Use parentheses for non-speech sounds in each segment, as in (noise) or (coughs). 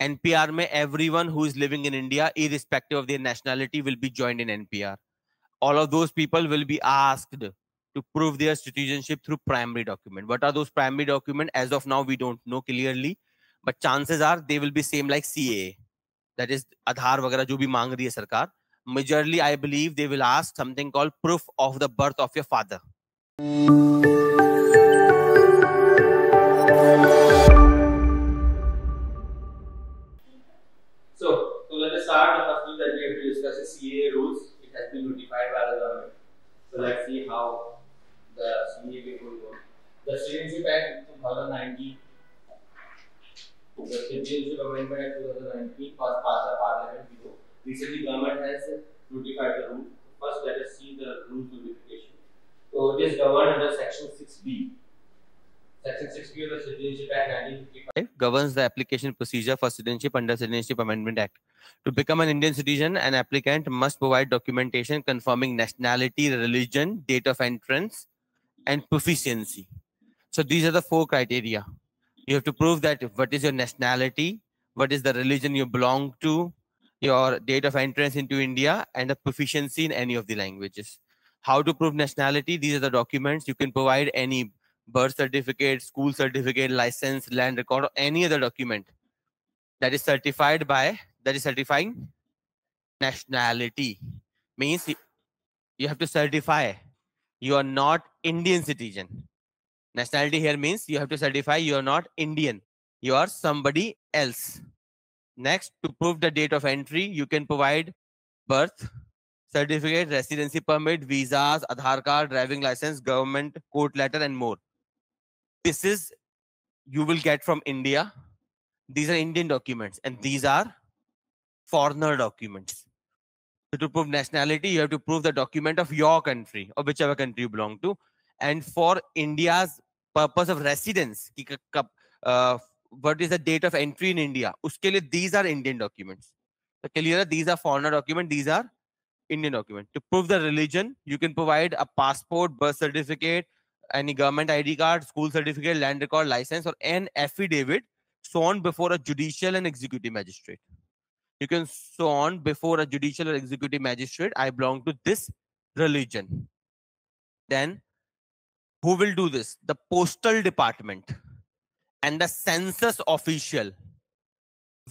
NPR may everyone who is living in India, irrespective of their nationality, will be joined in NPR. All of those people will be asked to prove their citizenship through primary document. What are those primary document? As of now, we don't know clearly, but chances are they will be same like CA. That is Aadhaar वगैरह जो भी मांग रही है सरकार. Majorly, I believe they will ask something called proof of the birth of your father. So let's see how the CAA will go. The Citizenship Act 2019, the Citizenship Amendment Act 2019 was passed by Parliament. Know, recently government has notified the rule. First, let us see the rule notification. So it is governed under Section 6B. Section 6B of the Citizenship Act 1955 governs the application procedure for citizenship under Citizenship Amendment Act. To become an Indian citizen, an applicant must provide documentation confirming nationality, religion, date of entrance, and proficiency. So these are the four criteria. You have to prove that what is your nationality, what is the religion you belong to, your date of entrance into India, and the proficiency in any of the languages. How to prove nationality? These are the documents. You can provide any birth certificate, school certificate, license, land record, or any other document that is certified by that is certifying nationality. Means you have to certify you are not Indian citizen. Nationality here means you have to certify you are not Indian. You are somebody else. Next, to prove the date of entry, you can provide birth, certificate, residency permit, visas, Aadhaar card, driving license, government court letter, and more this is you will get from India. These are Indian documents, and these are foreigner documents. So to prove nationality, you have to prove the document of your country or whichever country you belong to. And for India's purpose of residence, uh, what is the date of entry in India? Uske liye, these are Indian documents. So clear, these are foreigner documents, these are Indian document. To prove the religion, you can provide a passport, birth certificate, any government ID card, school certificate, land record, license, or an affidavit sworn before a judicial and executive magistrate. You can sworn before a judicial or executive magistrate, I belong to this religion. Then, who will do this? The postal department and the census official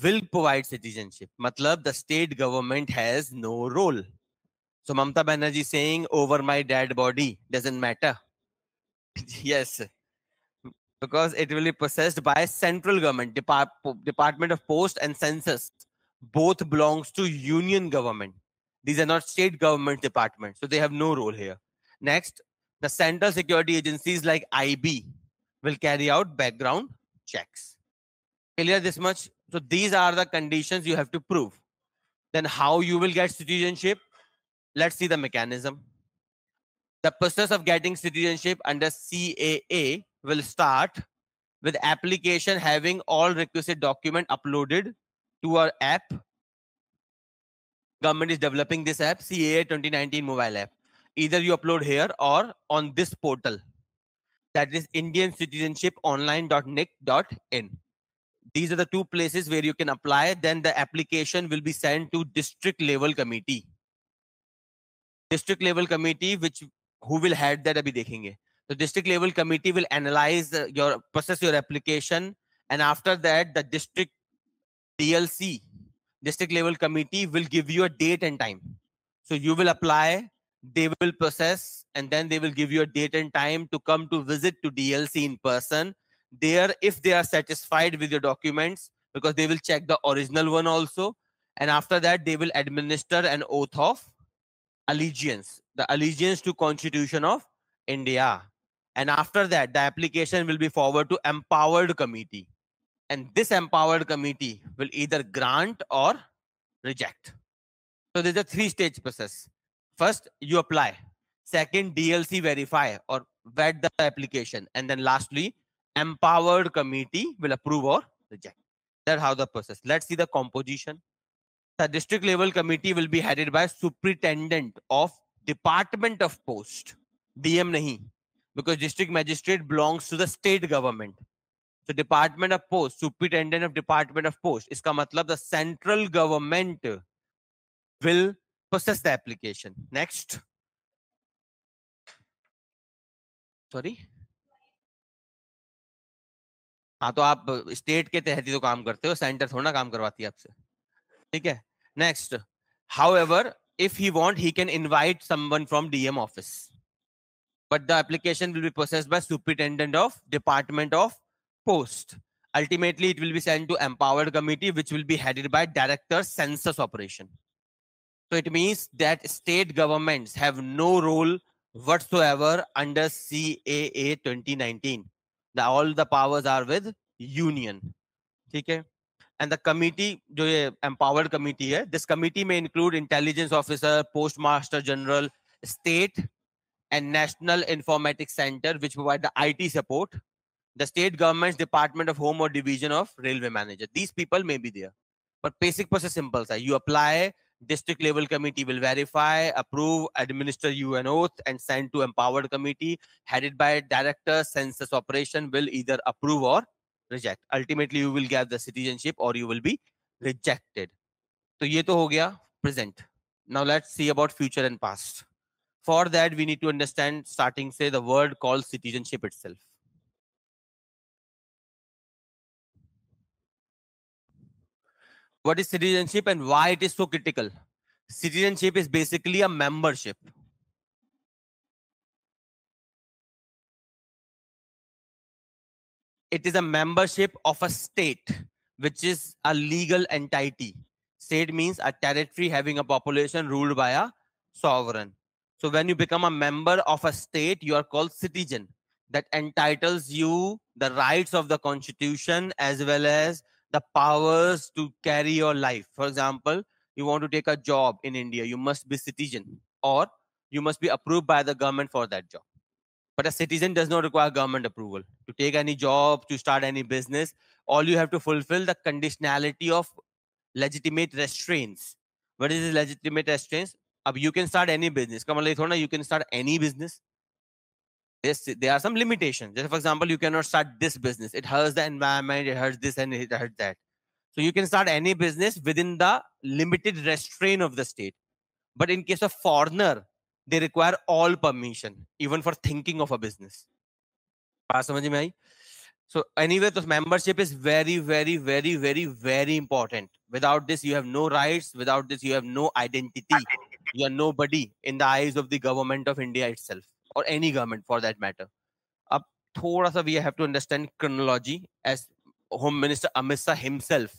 will provide citizenship. Matlab, the state government has no role. So Mamta Banerjee saying over my dead body doesn't matter (laughs) yes. Because it will be processed by central government Depart department of post and census. Both belongs to union government. These are not state government departments so they have no role here. Next the central security agencies like ib will carry out background checks. Clear this much? So these are the conditions you have to prove. Then how you will get citizenship? Let's see the mechanism the process of getting citizenship under CAA will start with application having all requisite document uploaded to our app. Government is developing this app, CAA 2019 mobile app. Either you upload here or on this portal. That is Indian Citizenship Online.nic.in. These are the two places where you can apply. Then the application will be sent to district level committee. District level committee, which who will head that abhi dekhenge the district level committee will analyze uh, your process your application and after that the district dlc district level committee will give you a date and time. So you will apply they will process and then they will give you a date and time to come to visit to dlc in person. There if they are satisfied with your documents because they will check the original one also and after that they will administer an oath of allegiance the allegiance to constitution of india. And after that the application will be forwarded to empowered committee. And this empowered committee will either grant or reject. So there's a three stage process. First you apply. Second dlc verify or vet the application. And then lastly empowered committee will approve or reject. That's how the process. Let's see the composition. The district level committee will be headed by superintendent of department of post DM नहीं because district magistrate belongs to the state government तो department of post superintendent of department of post इसका मतलब the central government will process the application next sorry हाँ तो आप state के तहत ही तो काम करते हो सेंटर थोड़ा ना काम करवाती है आपसे। ठीक है? Next however if he want he can invite someone from dm office. But the application will be processed by superintendent of department of post. Ultimately it will be sent to empowered committee which will be headed by director census operation. So it means that state governments have no role whatsoever under caa 2019 the, all the powers are with union. Okay and the committee जो ये empowered committee है this committee may include intelligence officer postmaster general state and national informatics center which provide the IT support the state government's department of home or division of railway manager these people may be there but basic process simple sir. you apply district level committee will verify approve administer you an oath and send to empowered committee headed by director census operation will either approve or reject. Ultimately you will get the citizenship or you will be rejected. So ye to ho gaya present. Now let's see about future and past. For that we need to understand starting say the word called citizenship itself. What is citizenship and why it is so critical? Citizenship is basically a membership it is a membership of a state, which is a legal entity. State means a territory having a population ruled by a sovereign. So when you become a member of a state, you are called citizen. That entitles you the rights of the constitution as well as the powers to carry your life. For example, you want to take a job in India, you must be citizen or you must be approved by the government for that job. But a citizen does not require government approval to take any job, to start any business. All you have to fulfill the conditionality of legitimate restraints. What is legitimate restraints? You can start any business. On, you can start any business. Yes, there are some limitations. Just for example, you cannot start this business. It hurts the environment, it hurts this and it hurts that. So you can start any business within the limited restraint of the state. But in case of foreigner, they require all permission even for thinking of a business so anyway the membership is very very very very very important without this you have no rights without this you have no identity you are nobody in the eyes of the government of india itself or any government for that matter अब थोड़ा सा we have to understand chronology as home minister amit shah himself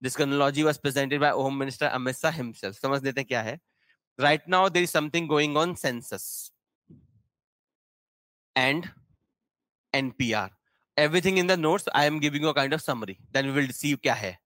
this chronology was presented by home minister amit shah himself समझ लेते हैं क्या है right now there is something going on census and npr everything in the notes i am giving you a kind of summary. Then we will see kya hai.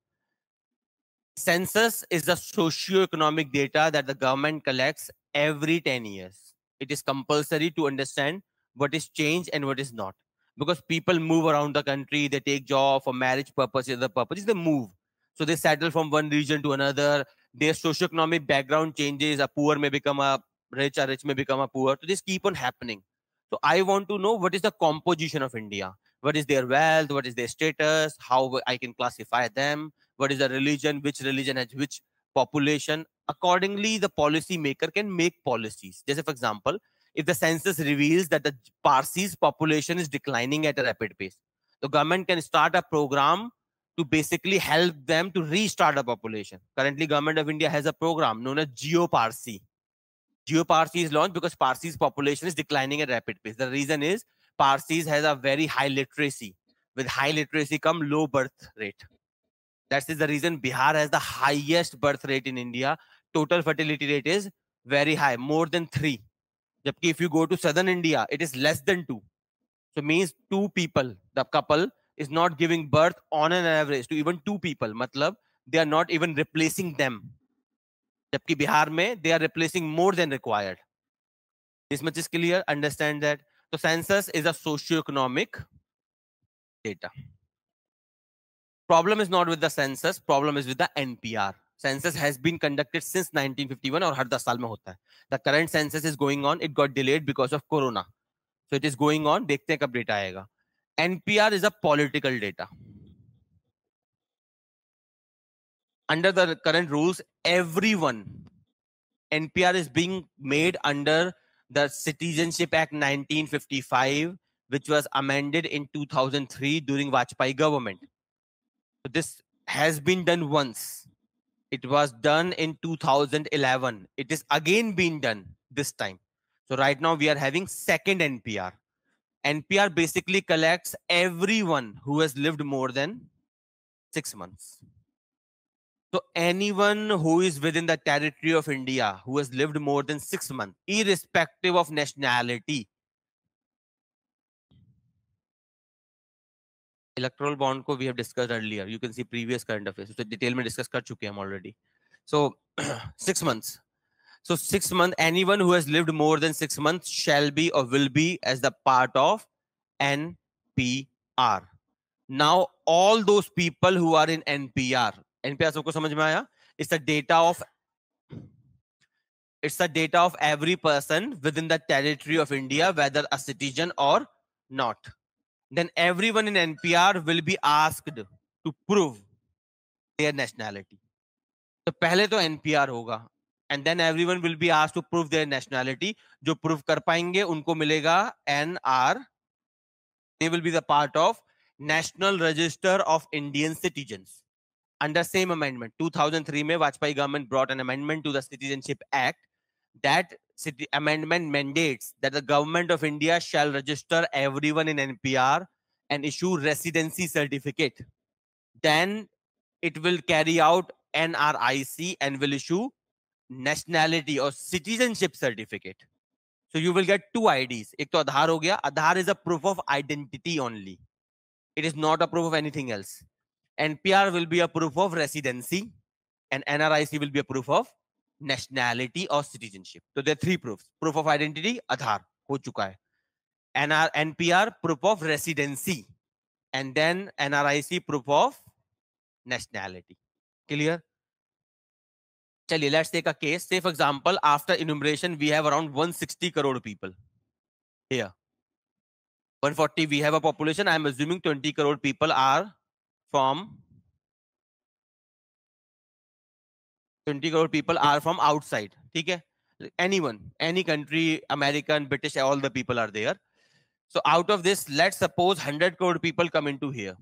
Census is the socio-economic data that the government collects every 10 years. It is compulsory to understand what is changed and what is not. Because people move around the country they take job for marriage purposes other purposes they move. So they settle from one region to another their socioeconomic background changes a poor may become a rich a rich may become a poor. So this keep on happening. So i want to know what is the composition of india? What is their wealth? What is their status? How i can classify them? What is the religion? Which religion has which population? Accordingly the policy maker can make policies. Just for example if the census reveals that the parsis population is declining at a rapid pace the government can start a program to basically help them to restart the population. Currently, government of India has a program known as GeoParsi. GeoParsi is launched because Parsi's population is declining at rapid pace. The reason is Parsis has a very high literacy. With high literacy come low birth rate. That is the reason Bihar has the highest birth rate in India. Total fertility rate is very high, more than three. if you go to southern India, it is less than two. So means two people, the couple is not giving birth on an average to even two people matlab they are not even replacing them jabki bihar mein they are replacing more than required this much is clear understand that so census is a socio-economic data problem is not with the census problem is with the npr census has been conducted since 1951 और हर 10 साल में होता है the current census is going on it got delayed because of corona so it is going on देखते हैं कब data आएगा NPR is a political data. Under the current rules, everyone, NPR is being made under the Citizenship Act 1955, which was amended in 2003 during Vajpayee government. So this has been done once. It was done in 2011. It is again being done this time. So right now we are having second NPR. NPR basically collects everyone who has lived more than six months. So anyone who is within the territory of India who has lived more than six months, irrespective of nationality, electoral bond ko we have discussed earlier. You can see previous current affairs. So the detail में discuss kar chuke hum already. So (clears throat) six months. So six months, anyone who has lived more than six months shall be or will be as the part of NPR. Now, all those people who are in NPR, NPR सबको समझ में आया? It's the data of it's the data of every person within the territory of India, whether a citizen or not. Then everyone in NPR will be asked to prove their nationality. तो पहले तो NPR होगा and then everyone will be asked to prove their nationality जो prove कर पाएंगे उनको मिलेगा NR they will be the part of national register of Indian citizens under same amendment 2003 में Vajpayee government brought an amendment to the citizenship act that city amendment mandates that the government of india shall register everyone in npr and issue residency certificate then it will carry out nric and will issue nationality or citizenship certificate. So you will get two IDs. एक तो आधार हो गया. आधार a proof of identity only. It is not a proof of anything else. NPR will be a proof of residency and NRIC will be a proof of nationality or citizenship. So there are three proofs. Proof of identity, आधार हो चुका है. NR, NPR, proof of residency. And then NRIC, proof of nationality. Let's take a case. Say, for example, after enumeration, we have around 160 crore people here. 140, we have a population. I'm assuming 20 crore people are from 20 crore people are from outside. Okay? Anyone, any country, American, British, all the people are there. So out of this, let's suppose 100 crore people come into here.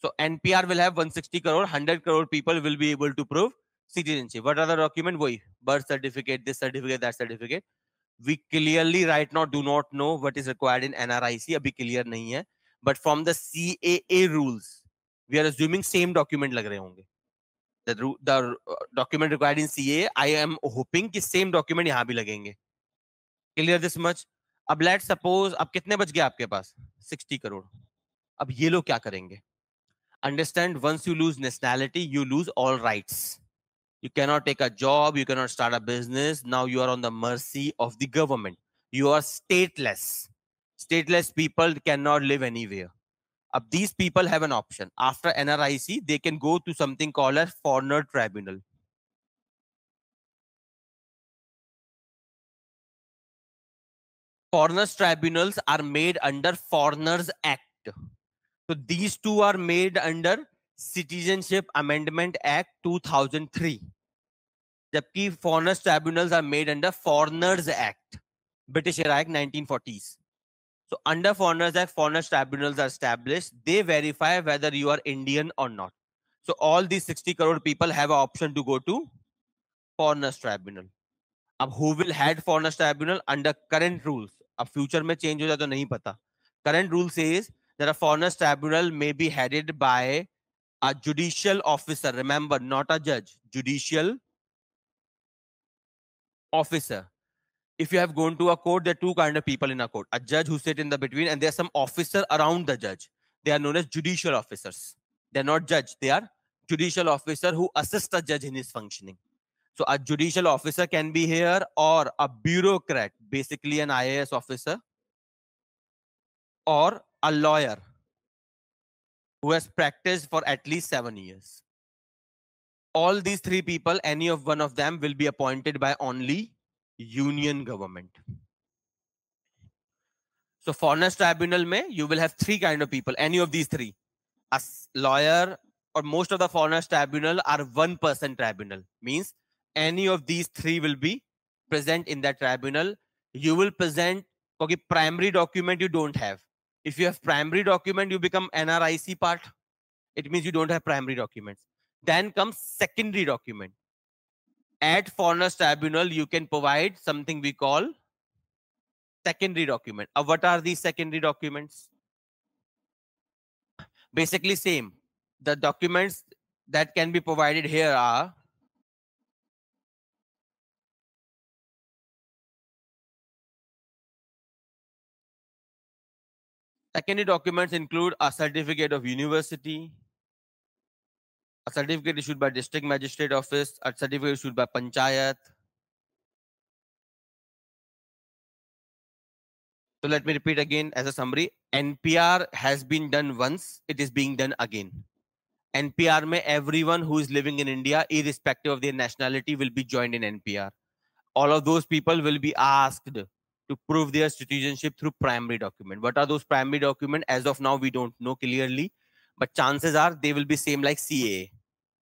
So NPR will have 160 crore, 100 crore people will be able to prove citizenship. What the document? Why birth certificate, this certificate, that certificate. We clearly right now do not know what is required in NRIC. अभी clear नहीं है. But from the CAA rules, we are assuming same document लग रहे होंगे. The, the document required in CAA, I am hoping कि same document यहाँ भी लगेंगे. Clear this much? अब लेट सपोज़ अब कितने बच गए आपके पास 60 करोड़ अब ये लोग क्या करेंगे understand once you lose nationality you lose all rights you cannot take a job you cannot start a business. Now you are on the mercy of the government. You are stateless. Stateless people cannot live anywhere. Uh, these people have an option. After nric they can go to something called a foreigner tribunal. Foreigners tribunals are made under foreigners act. So these two are made under citizenship amendment act 2003 jabki foreigners tribunals are made under foreigners act british era act 1940s so under foreigners act foreigners tribunals are established they verify whether you are indian or not so all these 60 crore people have an option to go to foreigners tribunal अब who will head foreigners tribunal under current rules अब future में change हो जाए तो नहीं पता current rule says that a foreigners tribunal may be headed by a judicial officer remember not a judge judicial officer. If you have gone to a court there are two kind of people in a court. A judge who sit in the between and there's some officer around the judge. They are known as judicial officers. They're not judge they are judicial officer who assist a judge in his functioning. So a judicial officer can be here or a bureaucrat basically an ias officer or a lawyer who has practiced for at least seven years. All these three people, any of one of them will be appointed by only union government. So foreigners tribunal may you will have three kind of people, any of these three. A lawyer or most of the foreigners tribunal are one person tribunal. Means any of these three will be present in that tribunal. You will present okay, primary document you don't have. If you have primary document, you become NRIC part. It means you don't have primary documents. Then comes secondary document. At foreigners tribunal, you can provide something we call secondary document. Uh, what are these secondary documents? Basically same. The documents that can be provided here are Secondary documents include a certificate of university, a certificate issued by district magistrate office, a certificate issued by panchayat. So let me repeat again as a summary. NPR has been done once, it is being done again. NPR may everyone who is living in India, irrespective of their nationality, will be joined in NPR. All of those people will be asked to prove their citizenship through primary document. What are those primary document? As of now, we don't know clearly, but chances are they will be same like C A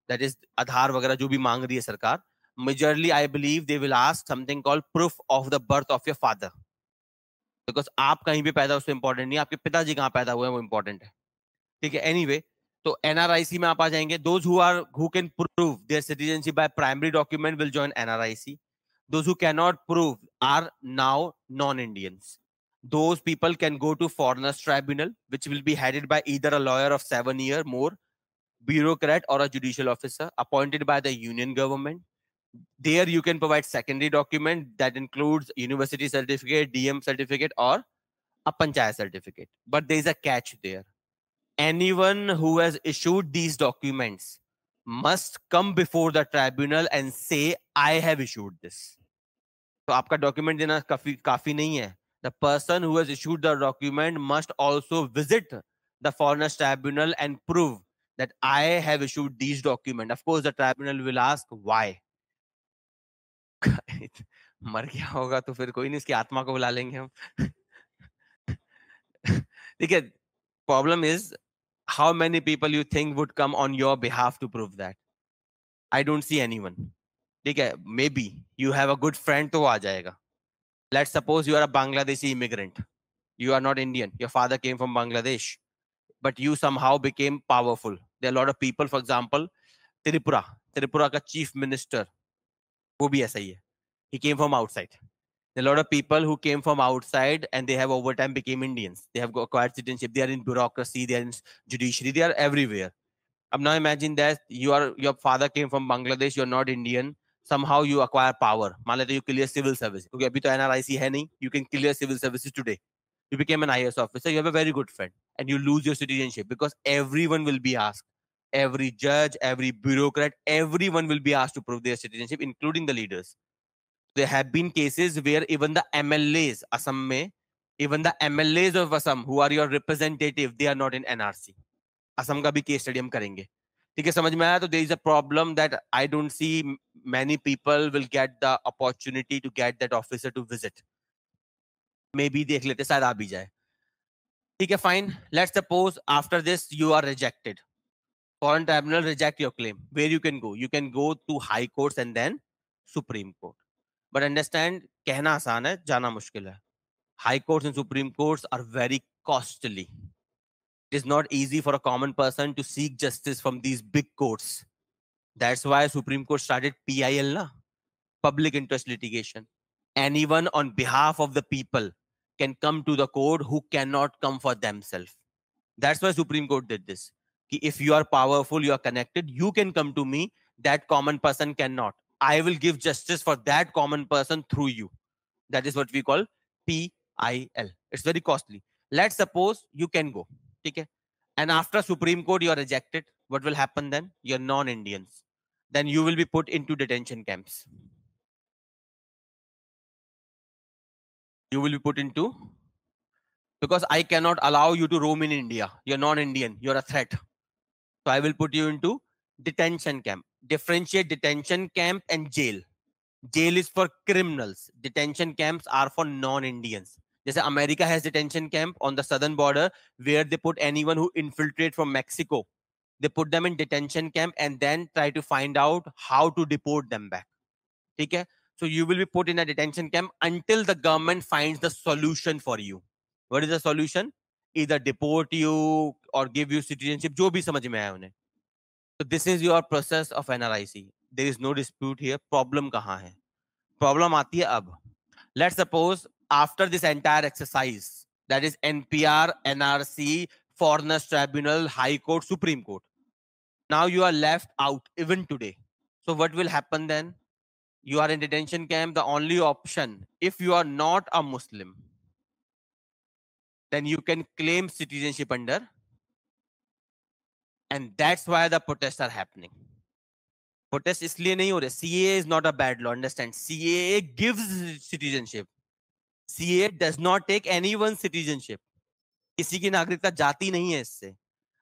that is Aadhaar वगैरह जो भी मांग रही है सरकार majorly I believe they will ask something call proof of the birth of your father because आप कहीं भी पैदा उसको इंपॉर्टेंट नहीं आपके पिताजी कहाँ पैदा हुए हैं, वो इंपॉर्टेंट है। ठीक है? एनी वे तो एनआरआईसी में आप आ जाएँगे। Those who are who can prove their citizenship by primary document will join NRIC those who can prove are now non Indians Those people can go to foreigners tribunal, which will be headed by either a lawyer of seven year more, bureaucrat or a judicial officer appointed by the union government. There you can provide secondary document that includes university certificate, DM certificate, or a panchayat certificate. But there is a catch there. Anyone who has issued these documents must come before the tribunal and say, I have issued this. तो आपका document देना काफी काफी नहीं है The person who has issued the document must also visit the foreigners tribunal and prove that I have issued these documents. Of course, the tribunal will ask why. (laughs) मर गया होगा तो फिर कोई नहीं इसकी आत्मा को बुला लेंगे हम (laughs) ठीक है problem is how many people you think would come on your behalf to prove that I don't see any one ठीक है may be you have a good friend तो आ जाएगा let's suppose you are a Bangladeshi immigrant. You are not Indian. Your father came from Bangladesh, but you somehow became powerful. There are a lot of people, for example, Tripura, Tripura ka chief minister, who. He came from outside. There are a lot of people who came from outside and they have over time became Indians. They have acquired citizenship. They are in bureaucracy. They are in judiciary. They are everywhere. I'm now imagine that you are your father came from Bangladesh. You're not Indian somehow you acquire power मान लेते you clear civil service क्योंकि अभी तो NRIC है नहीं you can clear civil services today you became an IS officer you have a very good friend and you lose your citizenship because everyone will be asked every judge every bureaucrat everyone will be asked to prove their citizenship including the leaders there have been cases where even the MLAs Assam में even the MLAs of Assam who are your representative they are not in NRC Assam का भी case study हम करेंगे ठीक है, समझ में आया? तो there is a problem that I don't see many people will get the opportunity to get that officer to visit maybe देख लेते, शायद आ भी जाए। ठीक है fine let suppose after this you are rejected foreign tribunal reject your claim where you can go you can go to high court and then supreme court but understand कहना आसान है, जाना मुश्किल है। High court and supreme court are very costly it is not easy for a common person to seek justice from these big courts. That's why Supreme Court started PIL, na? public interest litigation. Anyone on behalf of the people can come to the court who cannot come for themselves. That's why Supreme Court did this. If you are powerful, you are connected, you can come to me. That common person cannot. I will give justice for that common person through you. That is what we call PIL. It's very costly. Let's suppose you can go okay and after supreme court you are ejected what will happen then? You're non-indians. Then you will be put into detention camps. You will be put into? Because i cannot allow you to roam in india. You're non-indian. You're a threat. So i will put you into detention camp. Differentiate detention camp and jail. Jail is for criminals. Detention camps are for non-indians. जैसे America has detention camp on the southern border where they put anyone who infiltrate from Mexico they put them in detention camp and then try to find out how to deport them back ठीक है so you will be put in a detention camp until the government finds the solution for you what is the solution either deport you or give you citizenship जो भी समझ में आया उन्हें so this is your process of NRIC there is no dispute here problem कहाँ है problem आती है अब let's suppose after this entire exercise that is NPR NRC foreigners tribunal high court supreme court. Now you are left out even today. So what will happen then? You are in detention camp. The only option if you are not a muslim then you can claim citizenship under. And that's why the protests are happening. Protest isliye nahi ho rahe. CAA is not a bad law. Understand? CAA gives citizenship C A does not take any one citizenship किसी की नागरिकता जाती नहीं है इससे।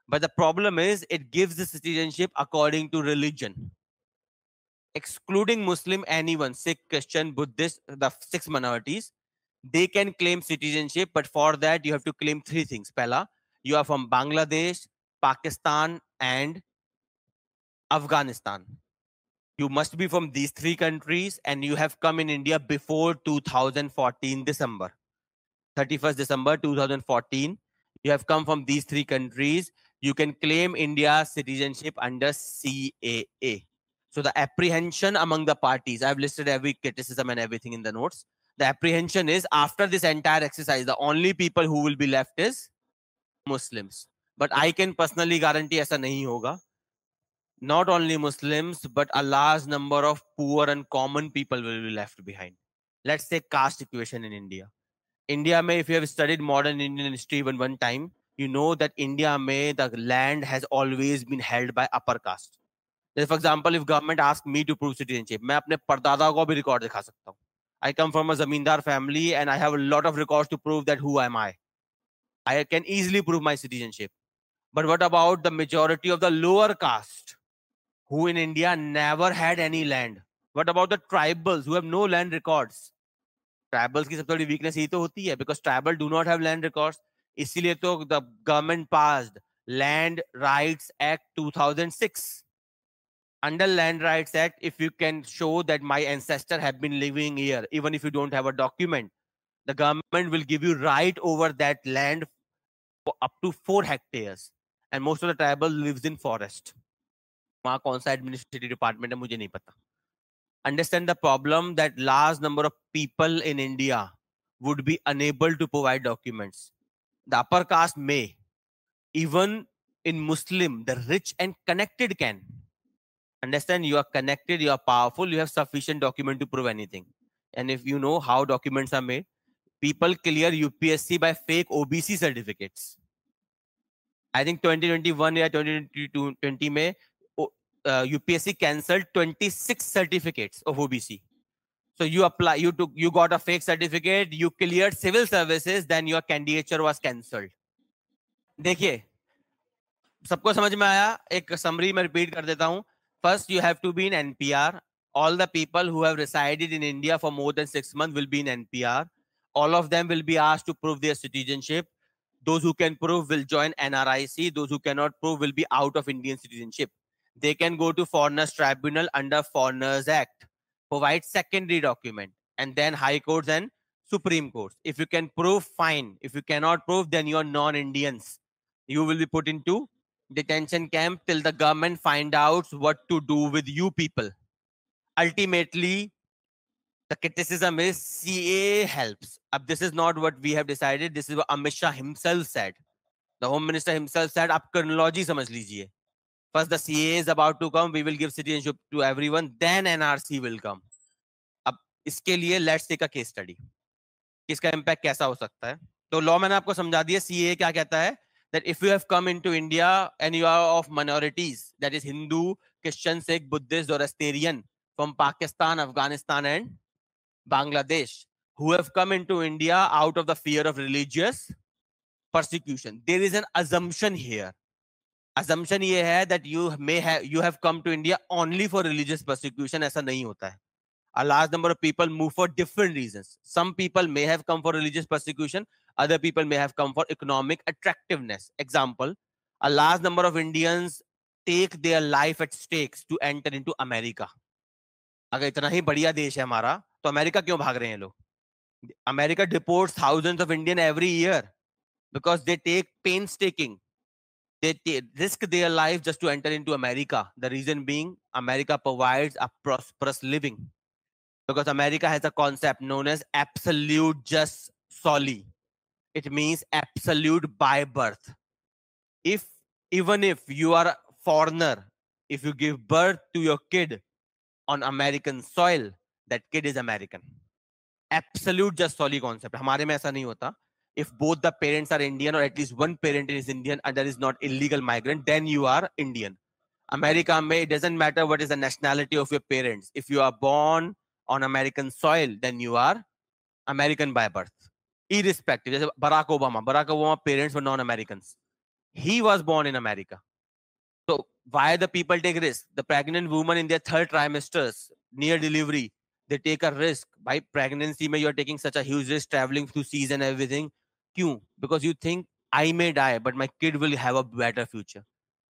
But the problem is it gives the according to religion excluding Muslim any one Sikh Christian Buddhist the six minorities they can claim citizenship but for that you have to claim three things पहला you are from Bangladesh Pakistan and Afghanistan You must be from these three countries and you have come in India before 2014 December. 31st December 2014. You have come from these three countries you can claim India's citizenship under CAA. So the apprehension among the parties, I've listed every criticism and everything in the notes. The apprehension is after this entire exercise, the only people who will be left is Muslims. But I can personally guarantee aisa nahi hoga Not only Muslims, but a large number of poor and common people will be left behind. Let's say caste equation in India. India may, if you have studied modern Indian history even one time, you know that India may the land has always been held by upper caste. For example, if government asks me to prove citizenship, मैं अपने परदादा को भी record दिखा सकता हूँ. I come from a zamindar family and I have a lot of records to prove that who am I. I can easily prove my citizenship. But what about the majority of the lower caste who in India never had any land? What about the tribals who have no land records? Tribals की सबसे बड़ी weakness यही तो होती है because tribal do not have land records. इसीलिए तो the government passed land rights act 2006 under land rights act if you can show that my ancestor have been living here even if you don't have a document the government will give you right over that land for up to 4 hectares and most of the tribal lives in forest वहाँ कौन सा administrative department है मुझे नहीं पता understand the problem that large number of people in india would be unable to provide documents the upper caste may. Even in Muslim, the rich and connected can. Understand you are connected, you are powerful, you have sufficient document to prove anything. And if you know how documents are made, people clear UPSC by fake OBC certificates. I think 2021 या 2020 में uh, UPSC cancelled 26 certificates of OBC. So you apply, you took, you got a fake certificate, you cleared civil services, then your candidature was cancelled. देखिए सबको समझ में आया एक summary में repeat कर देता हूं first you have to be in NPR all the people who have resided in India for more than six months will be in NPR. All of them will be asked to prove their citizenship. Those who can prove will join NRIC. Those who cannot prove will be out of Indian citizenship. They can go to Foreigners Tribunal under Foreigners Act provide secondary document and then high courts and supreme courts if you can prove fine if you cannot prove then you are non-indians you will be put into detention camp till the government find out what to do with you people ultimately the criticism is CA helps. This is not what we have decided. This is what Amit himself said. The Home Minister himself said, "Up chronology lijiye." First, the CA is about to come. We will give citizenship to everyone. Then NRC will come. अब इसके लिए let's take a case study इसका impact कैसा हो सकता है तो law मैंने आपको समझा दिया सीए क्या कहता है that if you have come into India and you are of minorities, that is Hindu, Christian, Sikh, Buddhist, or Asterian from Pakistan, Afghanistan, and Bangladesh, who have come into India out of the fear of religious persecution. There is an assumption here assumption ये है you may have you have come to India only for religious persecution ऐसा नहीं होता है a large number of people move for different reasons. Some people may have come for religious persecution, other people may have come for economic attractiveness. Example, a large number of Indians take their life at stakes to enter into America. अगर इतना ही बढ़िया देश है हमारा तो America क्यों भाग रहे हैं लोग America deports thousands of Indian every year because they take painstaking they risk their life just to enter into America. The reason being, America provides a prosperous living because America has a concept known as absolute just soli. It means absolute by birth. If even if you are a foreigner, if you give birth to your kid on American soil, that kid is American. Absolute just soli concept. हमारे में ऐसा नहीं होता if both the parents are Indian or at least one parent is Indian and there is not illegal migrant, then you are Indian. America may, it doesn't matter what is the nationality of your parents. If you are born on American soil, then you are American by birth. Irrespective. Barack Obama. Barack Obama parents were non-Americans. He was born in America. So why the people take risk? The pregnant woman in their third trimesters, near delivery, they take a risk. By pregnancy, you are taking such a huge risk traveling through seas and everything. क्यों because you think i may die but my kid will have a better future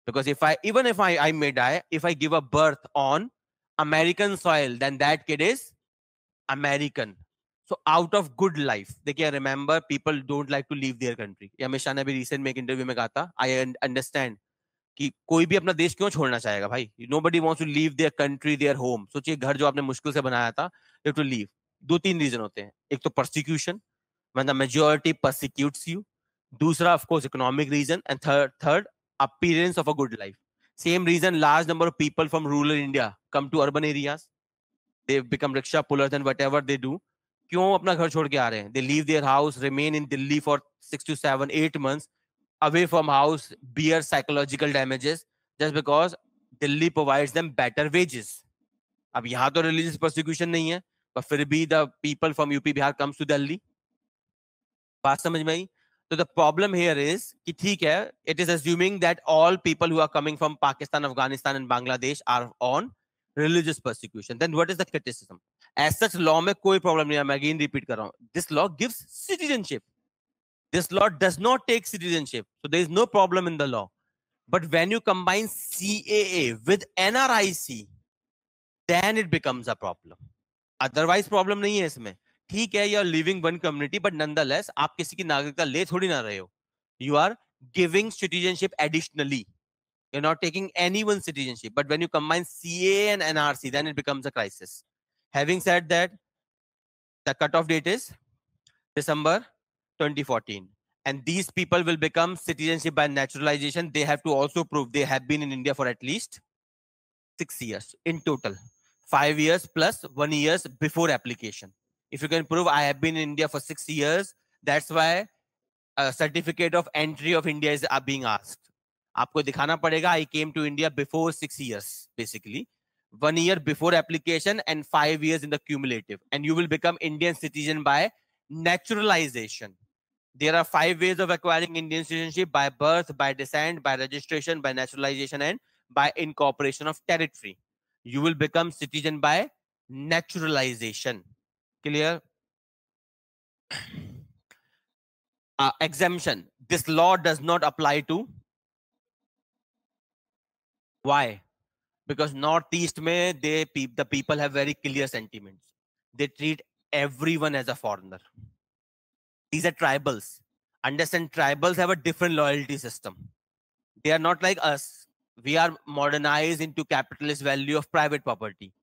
because if i even if i i may die if i give a birth on american soil then that kid is american so out of good life can remember people don't like to leave their country हमेशा ने भी recent में एक interview में कहा था i understand कि कोई भी अपना देश क्यों छोड़ना चाहेगा भाई buddy wants to leave their country their home सोचिए घर जो आपने मुश्किल से बनाया था यू टू लीव दो तीन रीजन होते हैं एक तो persecution when the majority persecutes you. Dusra, of course, economic reason. And third, third, appearance of a good life. Same reason, large number of people from rural India come to urban areas. They become rickshaw pullers and whatever they do. क्यों अपना घर छोड़ के आ रहे हैं they leave their house remain in Delhi for six to seven eight months away from house bear psychological damages just because Delhi provides them better wages अब यहाँ तो religious persecution नहीं है पर फिर भी the people from UP Bihar comes to Delhi बात समझ में आई? तो द प्रॉब्लम हियर इज़ कि ठीक है it is assuming that all people who coming from Pakistan Afghanistan and Bangladesh are on religious persecution then what is the criticism as such law में कोई प्रॉब्लम नहीं है। मैं अगेन रिपीट कर रहा हूँ। This law gives citizenship this law does not take citizenship so there is no problem in the law but when you combine CAA with NRIC then it becomes a problem otherwise problem नहीं है इसमें। ठीक है you are living one community but nonetheless आप किसी की नागरिकता ले थोड़ी ना रहे हो you are giving citizenship additionally you're not taking anyone's citizenship but when you combine ca and nrc then it becomes a crisis having said that the cutoff date is december 2014 and these people will become citizenship by naturalization they have to also prove they have been in india for at least six years in total five years plus one years before application if you can prove I have been in India for six years, that's why a certificate of entry of India is being asked. आपको दिखाना पड़ेगा I came to India before six years, basically. One year before application and five years in the cumulative. And you will become Indian citizen by naturalization. There are five ways of acquiring Indian citizenship by birth, by descent, by registration, by naturalization, and by incorporation of territory. You will become citizen by naturalization. Clear? Uh, exemption. This law does not apply to. Why? Because Northeast may they the people have very clear sentiments. They treat everyone as a foreigner. These are tribals. Understand tribals have a different loyalty system. They are not like us. We are modernized into capitalist value of private property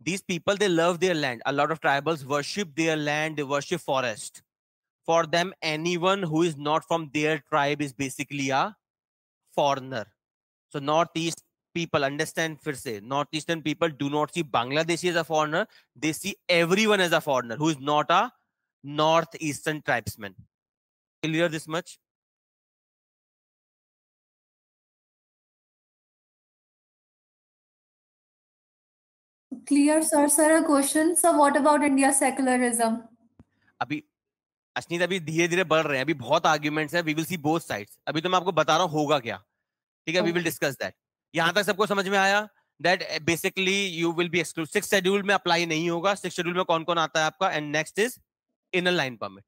these people they love their land. A lot of tribals worship their land they worship forest. For them anyone who is not from their tribe is basically a foreigner. So northeast people understand fir se northeastern people do not see bangladeshi as a foreigner they see everyone as a foreigner who is not a northeastern tribesman. Clear this much clear sir sir a question sir what about India secularism अभी अश्नीत अभी धीरे धीरे बढ़ रहे हैं। अभी बहुत arguments हैं। We will see both sides अभी तो मैं आपको बता रहा हूँ होगा क्या। ठीक है? वी विल डिस्कस दैट यहाँ तक सबको समझ में आया that basically you will be exclude six schedule में अप्लाई नहीं होगा। सिक्स शेड्यूल में कौन कौन आता है आपका? And next is inner line permit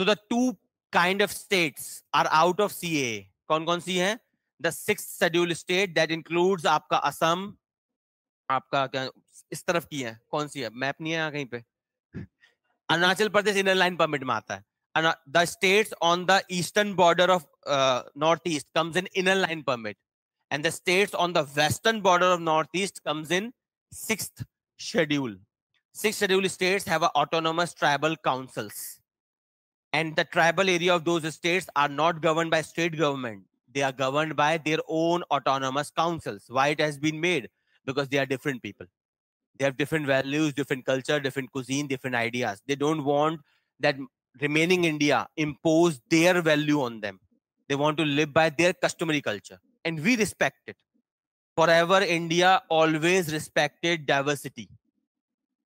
तो the two kind of states are out of सी कौन कौन सी है? The six schedule state that includes आपका असम आपका क्या इस तरफ की है कौन सी है मैप नहीं है यहाँ कहीं पे (laughs) Arunachal Pradesh inner line permit में आता है the states on the eastern border of north east comes in inner line permit and the states on the western border of northeast comes in sixth schedule sixth schedule states have autonomous tribal councils and the tribal area of those states are not governed by state government they are governed by their own autonomous councils why it has been made Because they are different people. They have different values different culture different cuisine different ideas. They don't want that remaining india impose their value on them. They want to live by their customary culture and we respect it. Forever india always respected diversity.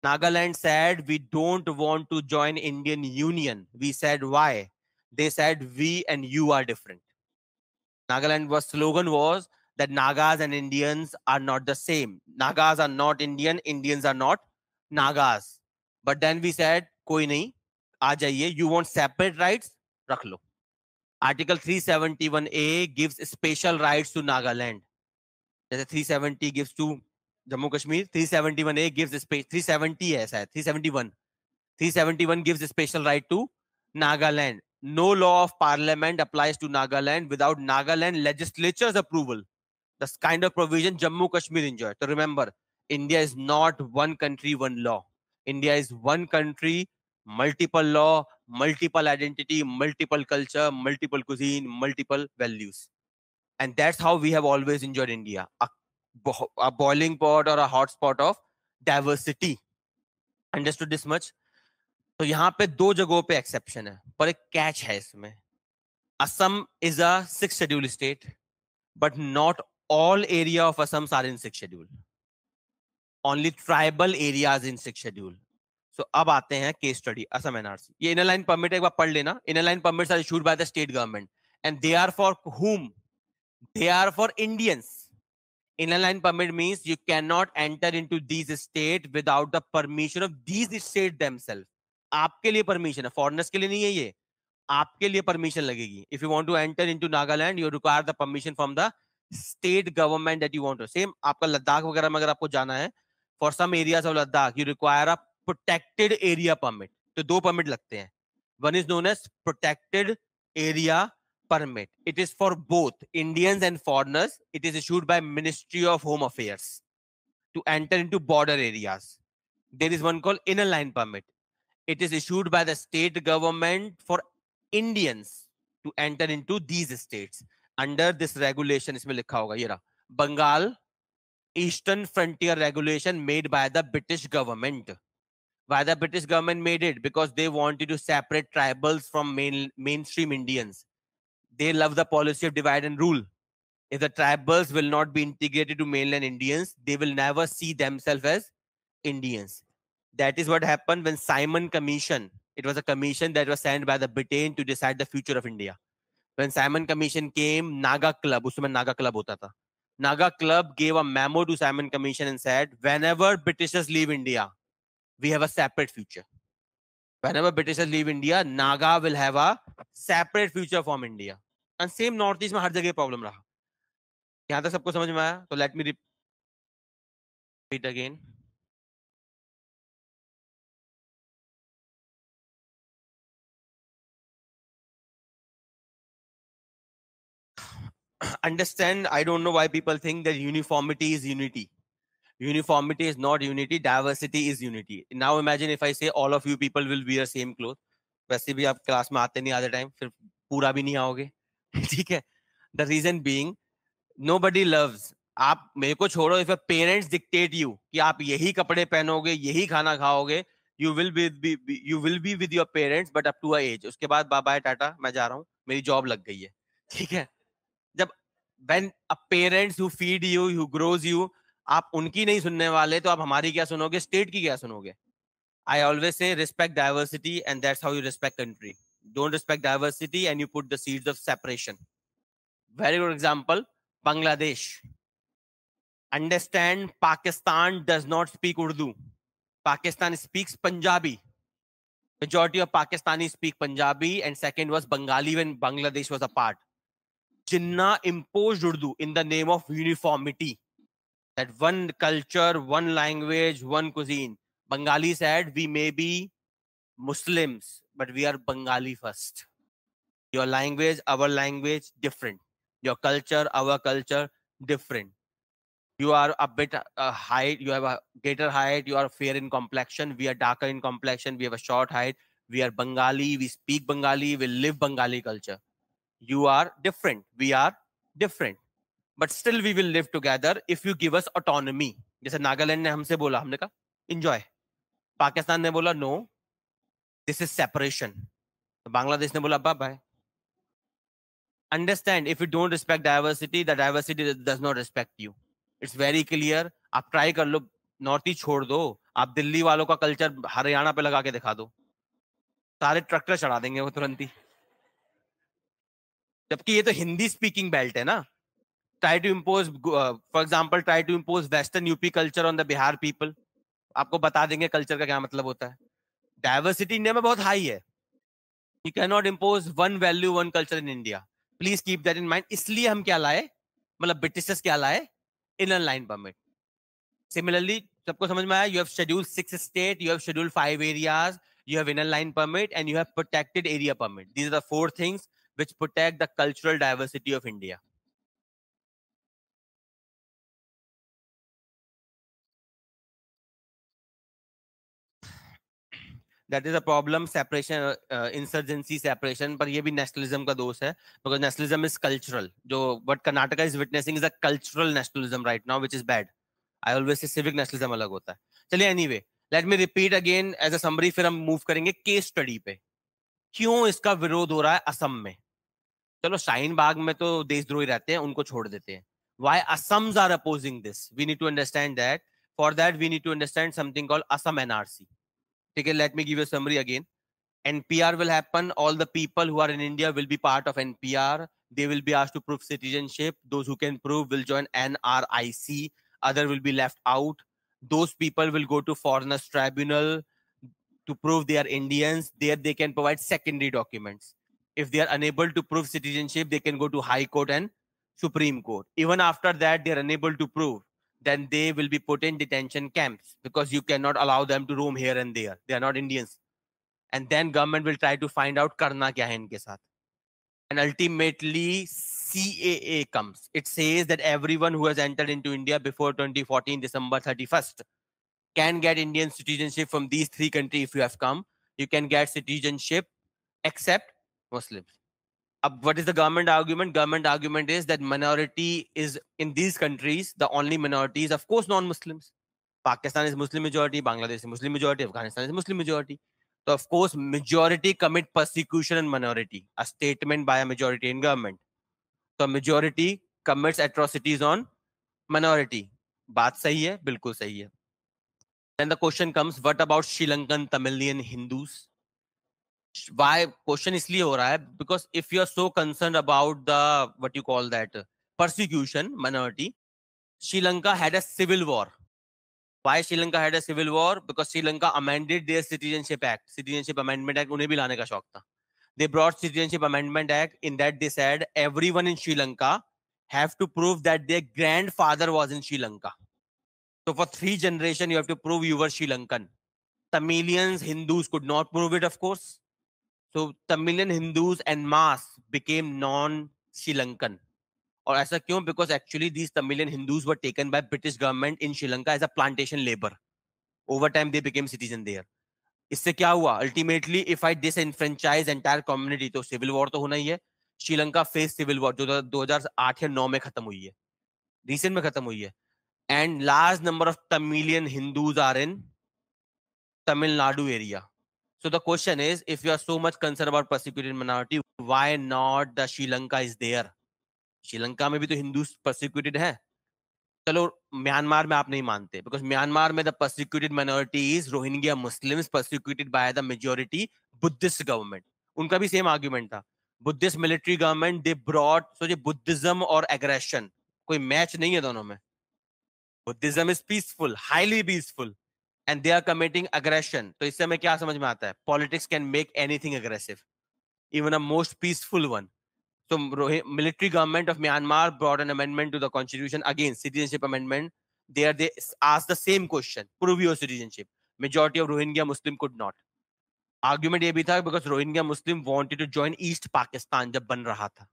Nagaland said we don't want to join indian union. We said why? They said we and you are different. Nagaland was slogan was that Nagas and Indians are not the same. Nagas are not Indian, Indians are not Nagas. But then we said, koi nahi, aa jaiye, you want separate rights? Rakh lo. Article 371A gives special rights to Nagaland. जैसे 370 gives to Jammu Kashmir, 371A gives a space, 370 है शायद, 371. 371 gives a special right to Nagaland. No law of parliament applies to Nagaland without Nagaland legislature's approval. The kind of provision Jammu Kashmir enjoy. So remember, India is not one country, one law. India is one country, multiple law, multiple identity, multiple culture, multiple cuisine, multiple values. And that's how we have always enjoyed India. A, a boiling pot or a hot spot of diversity. Understood this much? तो यहाँ पे दो जगहों पे exception है पर एक catch है इसमें Assam is a six schedule state but not all area of Assam are in sixth schedule. Only tribal areas in sixth schedule. So अब आते हैं case study Assam NRC. ये inner line permit एक बार पढ़ लेना. Inner line permits are issued by the state government and they are for whom? They are for Indians. Inner line permit means you cannot enter into these state without the permission of these state themselves. आपके लिए permission है foreigners के लिए नहीं है ये आपके लिए परमिशन लगेगी if you want to enter into Nagaland you require the permission from the state government that you want to same आपका लद्दाख वगैरह में अगर आपको जाना है for some areas of Ladakh you require a protected area permit तो दो permit लगते हैं। One is known as protected area permit it is for both Indians and foreigners it is issued by ministry of home affairs to enter into border areas there is one call in line permit it is issued by the state government for Indians to enter into these states under this regulation इसमें लिखा होगा ये रहा Bengal eastern frontier regulation made by the British government why the british government made it because they wanted to separate tribals from main mainstream indians they love the policy of divide and rule if the tribals will not be integrated to mainland indians they will never see themselves as indians that is what happened when simon commission it was a commission that was sent by the britain to decide the future of india When Simon Commission came, Naga Club, उसमें Naga Club होता था. Naga Club gave a memo to Simon Commission and said, whenever Britishers leave India, we have a separate future. Whenever Britishers leave India, Naga will have a separate future from India. And same Northeast में हर जगह problem रहा. यहाँ तक सबको समझ में आया? तो let me repeat again. Understand i don't know why people think that uniformity is unity uniformity is not unity diversity is unity now imagine if i say all of you people will wear same clothes वैसे भी आप class में आते नहीं आधे time फिर पूरा भी नहीं आओगे ठीक है the reason being nobody loves आप मेरे को छोड़ो इफ़ पेरेंट्स डिक्टेट यू कि आप यही कपड़े पहनोगे यही खाना खाओगे you will be you will be with your parents but up to a age उसके बाद बाय टाटा मैं जा रहा हूँ मेरी जॉब लग गई है ठीक है a parents who feed you who grows you आप उनकी नहीं सुनने वाले तो आप हमारी क्या सुनोगे स्टेट की क्या सुनोगे I always say respect diversity and that's how you respect country. Don't respect diversity and you put the seeds of separation. Very good example, Bangladesh. Understand Pakistan does not speak Urdu. Pakistan speaks Punjabi. Majority of Pakistanis speak Punjabi, and second was Bengali when Bangladesh was apart. Jinnah imposed Urdu in the name of uniformity. That one culture, one language, one cuisine. Bengali said, We may be Muslims, but we are Bengali first. Your language, our language, different. Your culture, our culture, different. You are a bit uh, height, you have a greater height, you are fair in complexion, we are darker in complexion, we have a short height, we are Bengali, we speak Bengali, we live Bengali culture. You are different, we are different. But still we will live together if you give us autonomy. जैसे नागालैंड ने हमसे बोला हमने कहा enjoy. Pakistan ने बोला no this is separation Bangladesh ने बोला bye understand if you don't respect diversity the diversity does not respect you it's very clear आप ट्राई कर लो नॉर्थ ईस्ट छोड़ दो आप दिल्ली वालों का कल्चर हरियाणा पे लगा के दिखा दो सारे ट्रैक्टर चढ़ा देंगे वो तुरंत ही जबकि ये तो हिंदी स्पीकिंग बेल्ट है ना। Try to impose for example try to impose western UP culture on the Bihar people आपको बता देंगे कल्चर का क्या मतलब होता है। डायवर्सिटी इंडिया में बहुत हाई है। You can not impose one value one culture in India please keep that in mind इसलिए हम क्या लाए? मतलब ब्रिटिशर्स क्या लाए? इन लाइन परमिट सिमिलरली सबको समझ में आया? You have schedule six state you have schedule five areas you have inner line permit, and you have protected area permit. These are the four which protect the cultural diversity of india. That is a problem separation insurgency separation पर ये भी nationalism का दोष है because nationalism is cultural जो what Karnataka is witnessing is a cultural nationalism right now which is bad I always say civic nationalism अलग होता है। चलिए anyway let me repeat again as a summary फिर हम मूव करेंगे case study पे। क्यों इसका विरोध हो रहा है असम में? चलो शाहीन बाग में तो देशद्रोही रहते हैं, उनको छोड़ देते हैं। Why Assamese are opposing this we need to understand that for that we need to understand something call Assam NRC ठीक है let me give summary again NPR will happen all the people who in India will be part of NPR they will be asked to prove citizenship those can prove will join N R I C other will be left out those people will go to foreigners tribunal to prove they are Indians there they can provide secondary documents If they are unable to prove citizenship, they can go to High Court and Supreme Court. Even after that, they are unable to prove then they will be put in detention camps because you cannot allow them to roam here and there. They are not Indians. And then government will try to find out karna kya hai inke saath. And ultimately CAA comes. It says that everyone who has entered into India before 2014 December 31st can get Indian citizenship from these three countries if you have come. You can get citizenship except Muslims. Uh, what is the government argument? Government argument is that minority is in these countries, the only minorities, of course, non-Muslims. Pakistan is Muslim majority, Bangladesh is Muslim majority, Afghanistan is Muslim majority. So, of course, majority commit persecution and minority, a statement by a majority in government. So, majority commits atrocities on minority. बात सही है बिल्कुल सही है then the question comes what about sri lankan tamilian hindus why question इसलिए हो रहा है because if you are so concerned about the what you call that persecution minority Sri Lanka had a civil war why Sri Lanka had a civil war because Sri Lanka amended their citizenship act citizenship amendment act उन्हें भी लाने का शौक था they brought citizenship amendment act in that they said everyone in Sri Lanka have to prove that their grandfather was in Sri Lanka so for three generation you have to prove you were Sri Lankan Tamilians Hindus could not prove it of course So, Tamilian Hindus and mass became non-Sri Lankan. और ऐसा क्यों? Because actually these Tamilian Hindus were taken by British government in Sri Lanka as a plantation labour over time they became citizen there इससे क्या हुआ? Ultimately if I disenfranchise entire community तो civil war तो होना ही है। Sri Lanka face civil war जो दो हज़ार आठ या नौ में खत्म हुई है। रिसेंट में खत्म हुई है। And large number of Tamilian Hindus are in Tamil Nadu area So the question is, if you are so much concerned about persecuted minority, why not the Sri Lanka is there? Sri Lanka में भी तो Hindu persecuted है। चलो Myanmar में आप नहीं मानते because Myanmar में the persecuted minorities Rohingya Muslims persecuted by the majority Buddhist government उनका भी सेम आर्ग्यूमेंट था। Buddhist military government they brought so ये बुद्धिज्म और एग्रेशन कोई मैच नहीं है दोनों में। Buddhism is peaceful highly peaceful and they are committing aggression तो इससे हमें क्या समझ में आता है? Politics can make anything aggressive even a most peaceful one तो military government of Myanmar brought an amendment to the constitution again citizenship amendment they are they ask the same question prove your citizenship majority of Rohingya Muslim could not argument ये भी था because Rohingya Muslim wanted to join east Pakistan जब बन रहा था।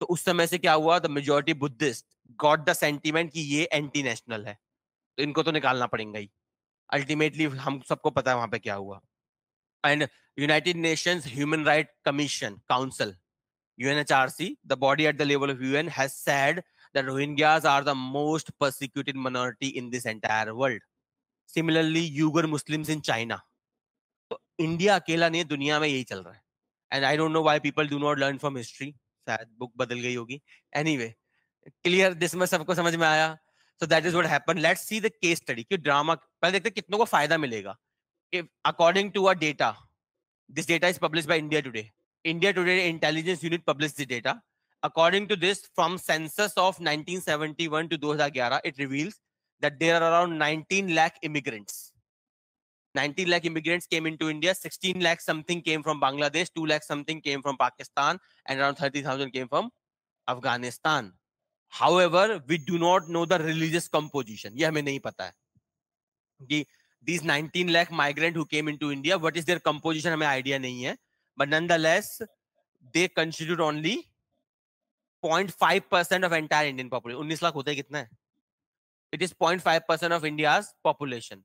तो उस समय से क्या हुआ? The majority Buddhist got the sentiment कि ये एंटी नेशनल है। तो इनको तो निकालना पड़ेगा ही। अल्टीमेटली हम सबको पता है वहाँ पे क्या हुआ। And United Nations human right commission council UNHRC the body at the level of UN has said that Rohingyas are the most persecuted minority in this entire world. Similarly, Uyghur Muslims in China. तो India अकेला नहीं दुनिया में यही चल रहा है। And I don't know why people do not learn from history शायद बुक बदल गई होगी। एनीवे क्लियर दिस में सबको समझ में आया? so that is what happen let's see the case study कि ड्रामा पहले देखते हैं कितनों को फायदा मिलेगा if according to our data this data is published by india today india today intelligence unit published the data according to this from census of 1971 to 2011 it reveals that there are around 19 lakh immigrants 19 lakh immigrants came into india 16 lakh something came from bangladesh 2 lakh something came from pakistan and around 30000 came from afghanistan However we do not know the religious composition ये हमें नहीं पता है। कि these 19 lakh migrant who came into India what is their composition हमें idea नहीं है। But nonetheless they constitute only 0.5 percent of entire Indian population उन्नीस लाख होते कितना? है it is point five percent of India population